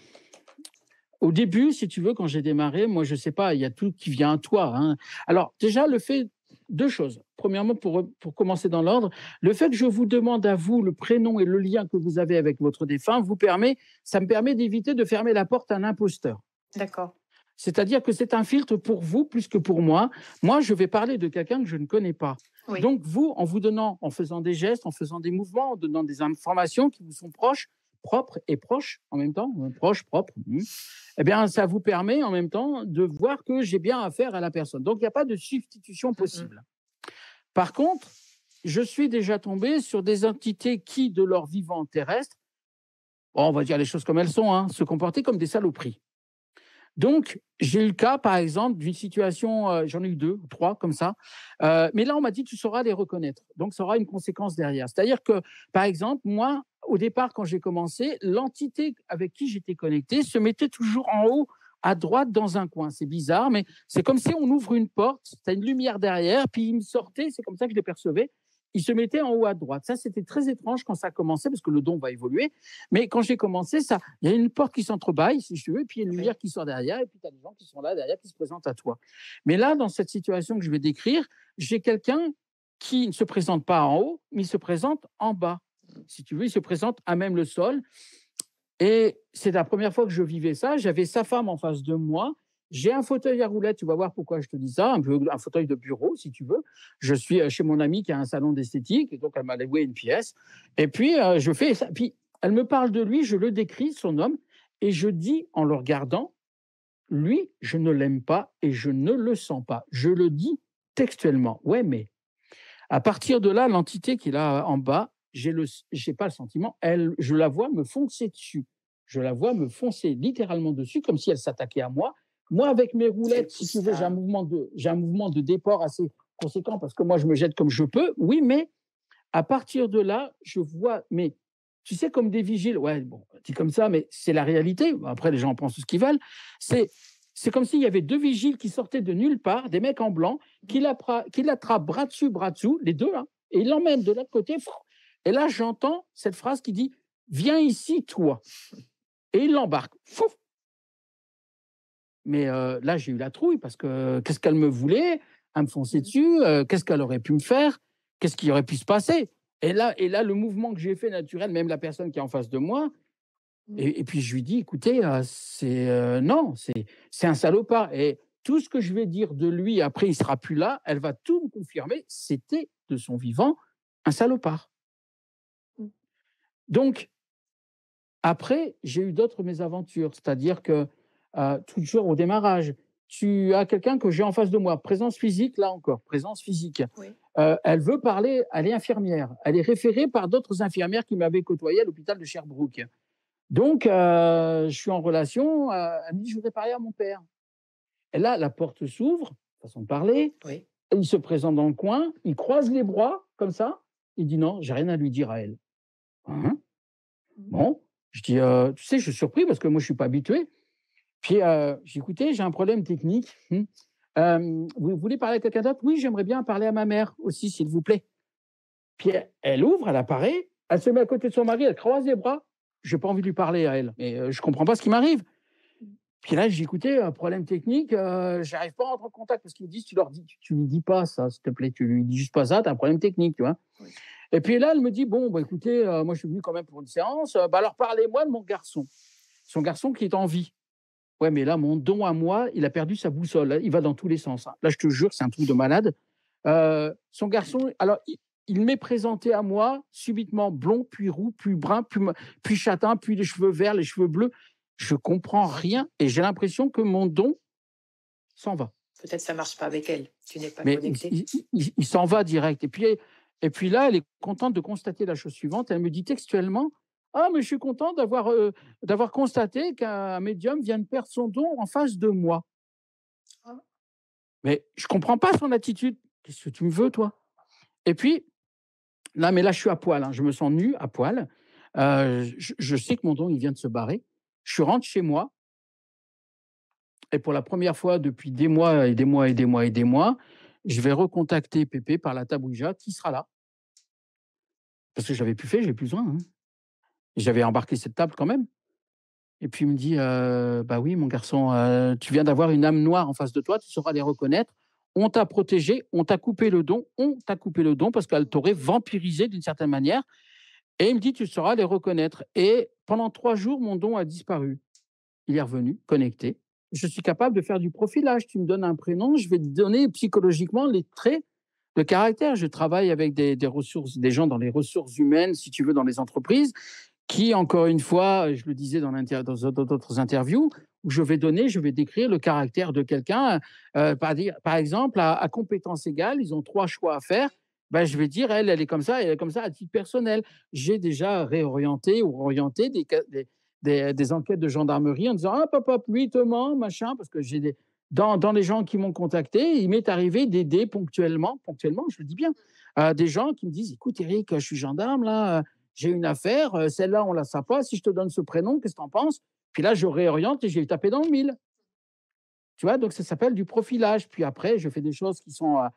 au début, si tu veux, quand j'ai démarré, moi, je ne sais pas, il y a tout qui vient à toi. Hein. Alors, déjà, le fait deux choses. Premièrement, pour, pour commencer dans l'ordre, le fait que je vous demande à vous le prénom et le lien que vous avez avec votre défunt vous permet, ça me permet d'éviter de fermer la porte à un imposteur. D'accord. C'est-à-dire que c'est un filtre pour vous plus que pour moi. Moi, je vais parler de quelqu'un que je ne connais pas. Donc, vous, en vous donnant, en faisant des gestes, en faisant des mouvements, en donnant des informations qui vous sont proches, propre et proche en même temps, proche, propre, hmm, eh bien, ça vous permet en même temps de voir que j'ai bien affaire à la personne. Donc, il n'y a pas de substitution possible. Par contre, je suis déjà tombé sur des entités qui, de leur vivant terrestre, on va dire les choses comme elles sont, hein, se comportaient comme des saloperies. Donc, j'ai eu le cas, par exemple, d'une situation, euh, j'en ai eu deux, trois comme ça, euh, mais là, on m'a dit, tu sauras les reconnaître. Donc, ça aura une conséquence derrière. C'est-à-dire que, par exemple, moi, au départ, quand j'ai commencé, l'entité avec qui j'étais connecté se mettait toujours en haut à droite dans un coin. C'est bizarre, mais c'est comme si on ouvre une porte, tu as une lumière derrière, puis il me sortait, c'est comme ça que je les percevais il se mettait en haut à droite. Ça, c'était très étrange quand ça a commencé, parce que le don va évoluer. Mais quand j'ai commencé, ça, il y a une porte qui s'entrebâille, si je veux, et puis il y a une lumière qui sort derrière, et puis tu as des gens qui sont là derrière, qui se présentent à toi. Mais là, dans cette situation que je vais décrire, j'ai quelqu'un qui ne se présente pas en haut, mais il se présente en bas. Si tu veux, il se présente à même le sol. Et c'est la première fois que je vivais ça. J'avais sa femme en face de moi j'ai un fauteuil à roulettes, tu vas voir pourquoi je te dis ça, un, peu, un fauteuil de bureau si tu veux. Je suis euh, chez mon amie qui a un salon d'esthétique, et donc elle m'a loué une pièce. Et puis euh, je fais. Puis elle me parle de lui, je le décris, son homme, et je dis en le regardant, lui, je ne l'aime pas et je ne le sens pas. Je le dis textuellement. Ouais, mais à partir de là, l'entité qui est là en bas, j'ai le, j'ai pas le sentiment. Elle, je la vois me foncer dessus. Je la vois me foncer littéralement dessus, comme si elle s'attaquait à moi. Moi, avec mes roulettes, si tu veux, j'ai un mouvement de, j'ai un mouvement de déport assez conséquent parce que moi, je me jette comme je peux. Oui, mais à partir de là, je vois, mais tu sais, comme des vigiles, ouais, bon, dis comme ça, mais c'est la réalité. Après, les gens pensent ce qu'ils veulent. C'est, c'est comme s'il y avait deux vigiles qui sortaient de nulle part, des mecs en blanc, qui l'attrapent bras dessus, bras dessous, les deux, hein, et ils l'emmènent de l'autre côté. Et là, j'entends cette phrase qui dit Viens ici, toi. Et ils l'embarquent. Mais là, j'ai eu la trouille parce que qu'est-ce qu'elle me voulait? À me foncer mmh. dessus Qu'est-ce qu'elle aurait pu me faire? Qu'est-ce qui aurait pu se passer? Et là, et là, le mouvement que j'ai fait naturel, même la personne qui est en face de moi, mmh. et, puis je lui dis, écoutez, c'est non, c'est un salopard. Et tout ce que je vais dire de lui, après, il sera plus là, elle va tout me confirmer, c'était de son vivant un salopard. Mmh. Donc, après, j'ai eu d'autres mésaventures, c'est-à-dire que euh, toujours au démarrage. Tu as quelqu'un que j'ai en face de moi, présence physique, là encore, présence physique. Euh, elle veut parler, elle est infirmière. Elle est référée par d'autres infirmières qui m'avaient côtoyé à l'hôpital de Sherbrooke. Donc, euh, je suis en relation. elle me dit Je voudrais parler à mon père. Et là, la porte s'ouvre, façon de parler. Il se présente dans le coin, il croise les bras, comme ça. Il dit Non, j'ai rien à lui dire à elle. Hein? Mmh. bon, je dis Tu sais, je suis surpris parce que moi, je ne suis pas habitué. Puis euh, j'ai écouté, j'ai un problème technique. Hum. Euh, vous voulez parler à quelqu'un d'autre? Oui, j'aimerais bien parler à ma mère aussi, s'il vous plaît. Puis elle ouvre, elle apparaît, elle se met à côté de son mari, elle croise les bras. Je n'ai pas envie de lui parler à elle, mais euh, je ne comprends pas ce qui m'arrive. Puis là, j'ai écouté un problème technique, euh, j'arrive pas à rentrer en contact parce qu'ils me disent, tu leur dis, tu, lui dis pas ça, s'il te plaît, tu lui dis juste pas ça, tu as un problème technique, tu vois. Et puis là, elle me dit, bon, bah, écoutez, moi je suis venu quand même pour une séance, bah, alors parlez-moi de mon garçon. Son garçon qui est en vie. Ouais, mais là, mon don à moi, il a perdu sa boussole. Il va dans tous les sens. Hein. Là, je te jure, c'est un truc de malade. Euh, son garçon, alors, il, m'est présenté à moi subitement blond, puis roux, puis brun, puis, puis châtain, puis les cheveux verts, les cheveux bleus. Je comprends rien et j'ai l'impression que mon don s'en va. Peut-être ça marche pas avec elle. Tu n'es pas mais connecté. Il, s'en va direct. Et puis, et puis là, elle est contente de constater la chose suivante. Elle me dit textuellement ah, mais je suis content d'avoir d'avoir constaté qu'un médium vient de perdre son don en face de moi. Ah. Mais je comprends pas son attitude. Qu'est-ce que tu me veux, toi? Et puis, là, mais là, je suis à poil. Hein. Je me sens nu, à poil. je, sais que mon don, il vient de se barrer. Je rentre chez moi. Et pour la première fois depuis des mois et des mois et des mois et des mois, je vais recontacter Pépé par la tabouja qui sera là. Parce que j'avais plus fait, j'ai plus besoin. Hein. J'avais embarqué cette table quand même. Et puis il me dit, euh, bah oui, mon garçon, tu viens d'avoir une âme noire en face de toi, tu sauras les reconnaître. On t'a protégé, on t'a coupé le don, on t'a coupé le don parce qu'elle t'aurait vampirisé d'une certaine manière. Et il me dit, tu sauras les reconnaître. Et pendant trois jours, mon don a disparu. Il est revenu, connecté. Je suis capable de faire du profilage. Tu me donnes un prénom, je vais te donner psychologiquement les traits de caractère. Je travaille avec des ressources, des gens dans les ressources humaines, si tu veux, dans les entreprises qui, encore une fois, je le disais dans d'autres interviews, où je vais donner, je vais décrire le caractère de quelqu'un. Euh, par, par, exemple, à, à compétences égales, ils ont trois choix à faire. Ben, je vais dire, elle, elle est comme ça, elle est comme ça à titre personnel. J'ai déjà réorienté ou orienté des, enquêtes de gendarmerie en disant, ah, papa, lui, te ment, machin, parce que j'ai dans, les gens qui m'ont contacté, il m'est arrivé d'aider ponctuellement, ponctuellement, je le dis bien, euh, des gens qui me disent, écoute, Eric, je suis gendarme, là, j'ai une affaire, euh, celle-là, on la sait pas, si je te donne ce prénom, qu'est-ce que tu en penses? Puis là, je réoriente et j'ai tapé dans le mille. Tu vois, donc ça s'appelle du profilage. Puis après, je fais des choses qui sont euh,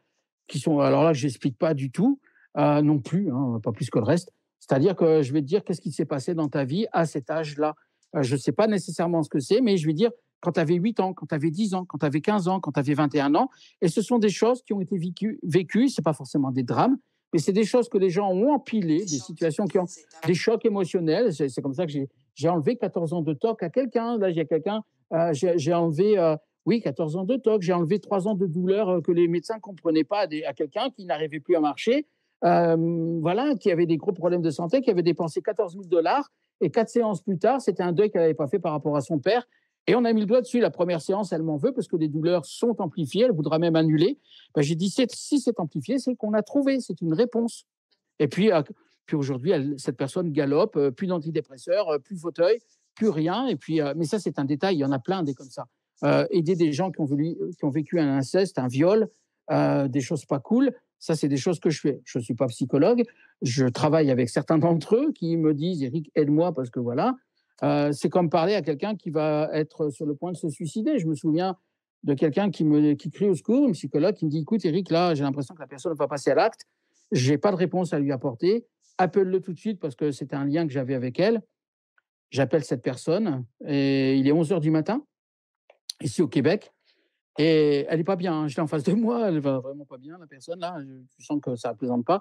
qui sont. Alors là, je n'explique pas du tout, euh, non plus, hein, pas plus que le reste. C'est-à-dire que je vais te dire qu'est-ce qui s'est passé dans ta vie à cet âge-là. Je ne sais pas nécessairement ce que c'est, mais je vais dire quand tu avais 8 ans, quand tu avais 10 ans, quand tu avais 15 ans, quand tu avais 21 ans. Et ce sont des choses qui ont été vécues ce n'est pas forcément des drames, mais c'est des choses que les gens ont empilées, des situations qui ont des chocs émotionnels. C'est comme ça que j'ai enlevé 14 ans de TOC à quelqu'un. Là, j'ai quelqu'un, euh, j'ai enlevé oui, 14 ans de TOC. J'ai enlevé 3 ans de douleur euh, que les médecins ne comprenaient pas à, quelqu'un qui n'arrivait plus à marcher. Euh, voilà, qui avait des gros problèmes de santé, qui avait dépensé 14 000 dollars. Et quatre séances plus tard, c'était un deuil qu'elle n'avait pas fait par rapport à son père. Et on a mis le doigt dessus. La première séance, elle m'en veut parce que les douleurs sont amplifiées. Elle voudra même annuler. Ben, J'ai dit, si c'est amplifié, c'est qu'on a trouvé. C'est une réponse. Et puis, euh, puis aujourd'hui, cette personne galope, plus d'antidépresseurs, plus fauteuil, plus rien. Et puis, mais ça, c'est un détail. Il y en a plein des comme ça. Euh, aider des gens qui ont, vécu, un inceste, un viol, euh, des choses pas cool. Ça, c'est des choses que je fais. Je ne suis pas psychologue. Je travaille avec certains d'entre eux qui me disent Eric, aide-moi parce que voilà. Euh, c'est comme parler à quelqu'un qui va être sur le point de se suicider. Je me souviens de quelqu'un qui me qui crie au secours, un psychologue qui me dit écoute, Eric, là, j'ai l'impression que la personne va passer à l'acte. J'ai pas de réponse à lui apporter. Appelle-le tout de suite parce que c'était un lien que j'avais avec elle. J'appelle cette personne et il est 11 heures du matin ici au Québec. Et elle n'est pas bien. Hein. J'étais en face de moi, elle va vraiment pas bien, la personne là. Je, sens que ça ne plaisante pas.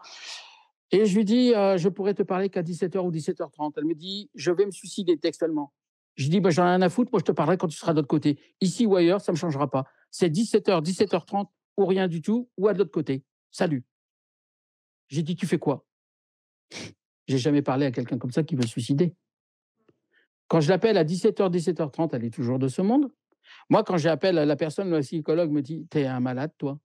Et je lui dis, euh, je pourrais te parler qu'à 17h ou 17h30. Elle me dit, je vais me suicider textuellement. Je dis, bah, j'en ai rien à foutre, moi je te parlerai quand tu seras de l'autre côté. Ici ou ailleurs, ça ne me changera pas. C'est 17h, 17h30 ou rien du tout, ou à l'autre côté. Salut. J'ai dit, tu fais quoi? J'ai jamais parlé à quelqu'un comme ça qui veut se suicider. Quand je l'appelle à 17h, 17h30, elle est toujours de ce monde. Moi, quand j'appelle la personne, le psychologue me dit T'es un malade, toi?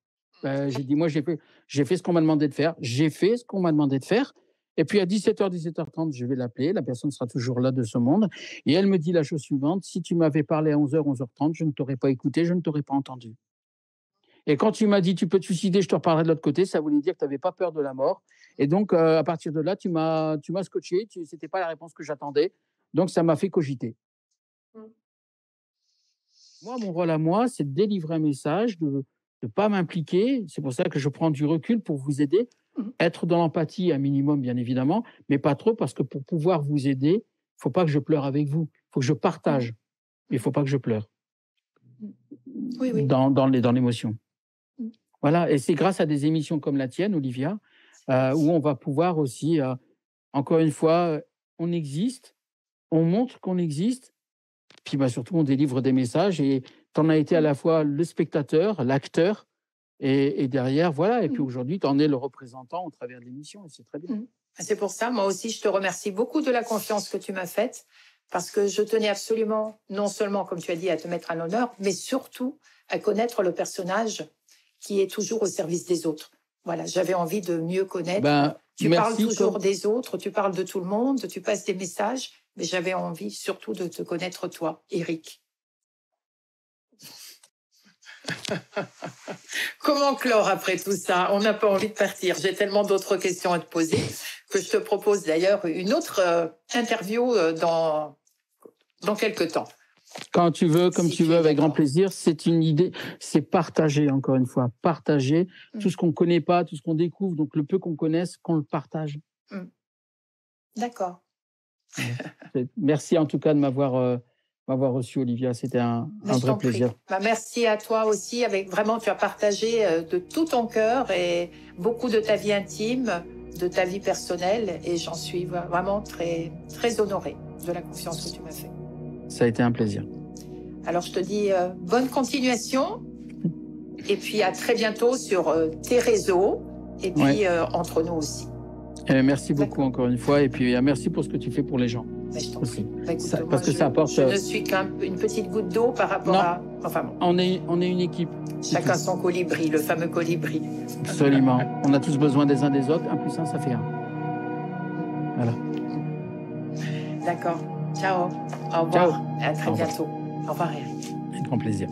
Ben, J'ai dit Moi, j'ai fait, j'ai fait ce qu'on m'a demandé de faire. J'ai fait ce qu'on m'a demandé de faire. Et puis à 17h, 17h30, je vais l'appeler. La personne sera toujours là de ce monde. Et elle me dit la chose suivante Si tu m'avais parlé à 11h, 11h30, je ne t'aurais pas écouté, je ne t'aurais pas entendu. Et quand tu m'as dit tu peux te suicider, je te reparlerai de l'autre côté, ça voulait dire que tu n'avais pas peur de la mort. Et donc, euh, à partir de là, tu m'as, tu m'as scotché. Ce n'était pas la réponse que j'attendais. Donc, ça m'a fait cogiter. Mmh. Moi, mon rôle à moi, c'est de délivrer un message, de ne pas m'impliquer. C'est pour ça que je prends du recul pour vous aider. Mmh. Être dans l'empathie, un minimum, bien évidemment, mais pas trop, parce que pour pouvoir vous aider, il faut pas que je pleure avec vous. Il faut que je partage. Mais il faut pas que je pleure. Oui, oui. Dans, dans l'émotion. Mmh. Voilà, et c'est grâce à des émissions comme la tienne, Olivia, euh, où on va pouvoir aussi, euh, encore une fois, on existe, on montre qu'on existe, puis bah, surtout, on délivre des messages et tu en as été à la fois le spectateur, l'acteur, et, derrière, voilà. Et puis mmh. aujourd'hui, tu en es le représentant au travers de l'émission et c'est très bien. Mmh. C'est pour ça, moi aussi, je te remercie beaucoup de la confiance que tu m'as faite parce que je tenais absolument, non seulement, comme tu as dit, à te mettre à l'honneur, mais surtout à connaître le personnage qui est toujours au service des autres. Voilà, j'avais envie de mieux connaître. Ben, tu parles toujours des autres, tu parles de tout le monde, tu passes des messages mais j'avais envie surtout de te connaître toi, Eric. Comment clore après tout ça? On n'a pas envie de partir. J'ai tellement d'autres questions à te poser que je te propose d'ailleurs une autre euh, interview euh, dans, dans quelques temps. Quand tu veux, comme tu veux, avec grand plaisir. C'est une idée, c'est partager, encore une fois, partager mmh. tout ce qu'on ne connaît pas, tout ce qu'on découvre, donc le peu qu'on connaisse, qu'on le partage. Mmh. D'accord. Merci en tout cas de m'avoir euh, m'avoir reçu, Olivia. C'était un, vrai plaisir. Bah, merci à toi aussi. Avec vraiment, tu as partagé euh, de tout ton cœur et beaucoup de ta vie intime, de ta vie personnelle, et j'en suis vraiment très très honorée de la confiance que tu m'as fait. Ça a été un plaisir. Alors je te dis euh, bonne continuation et puis à très bientôt sur tes réseaux et puis entre nous aussi. Eh, merci beaucoup encore une fois et puis merci pour ce que tu fais pour les gens. Aussi. Bah, parce que ça apporte. Je ne suis qu'une petite goutte d'eau par rapport à. Enfin bon. On est, on est une équipe. Chacun son colibri, le fameux colibri. Absolument. on a tous besoin des uns des autres. Un plus un, ça fait un. Voilà. D'accord. Ciao. Au revoir. Ciao. à très bientôt. Au revoir, Eric. Un grand plaisir.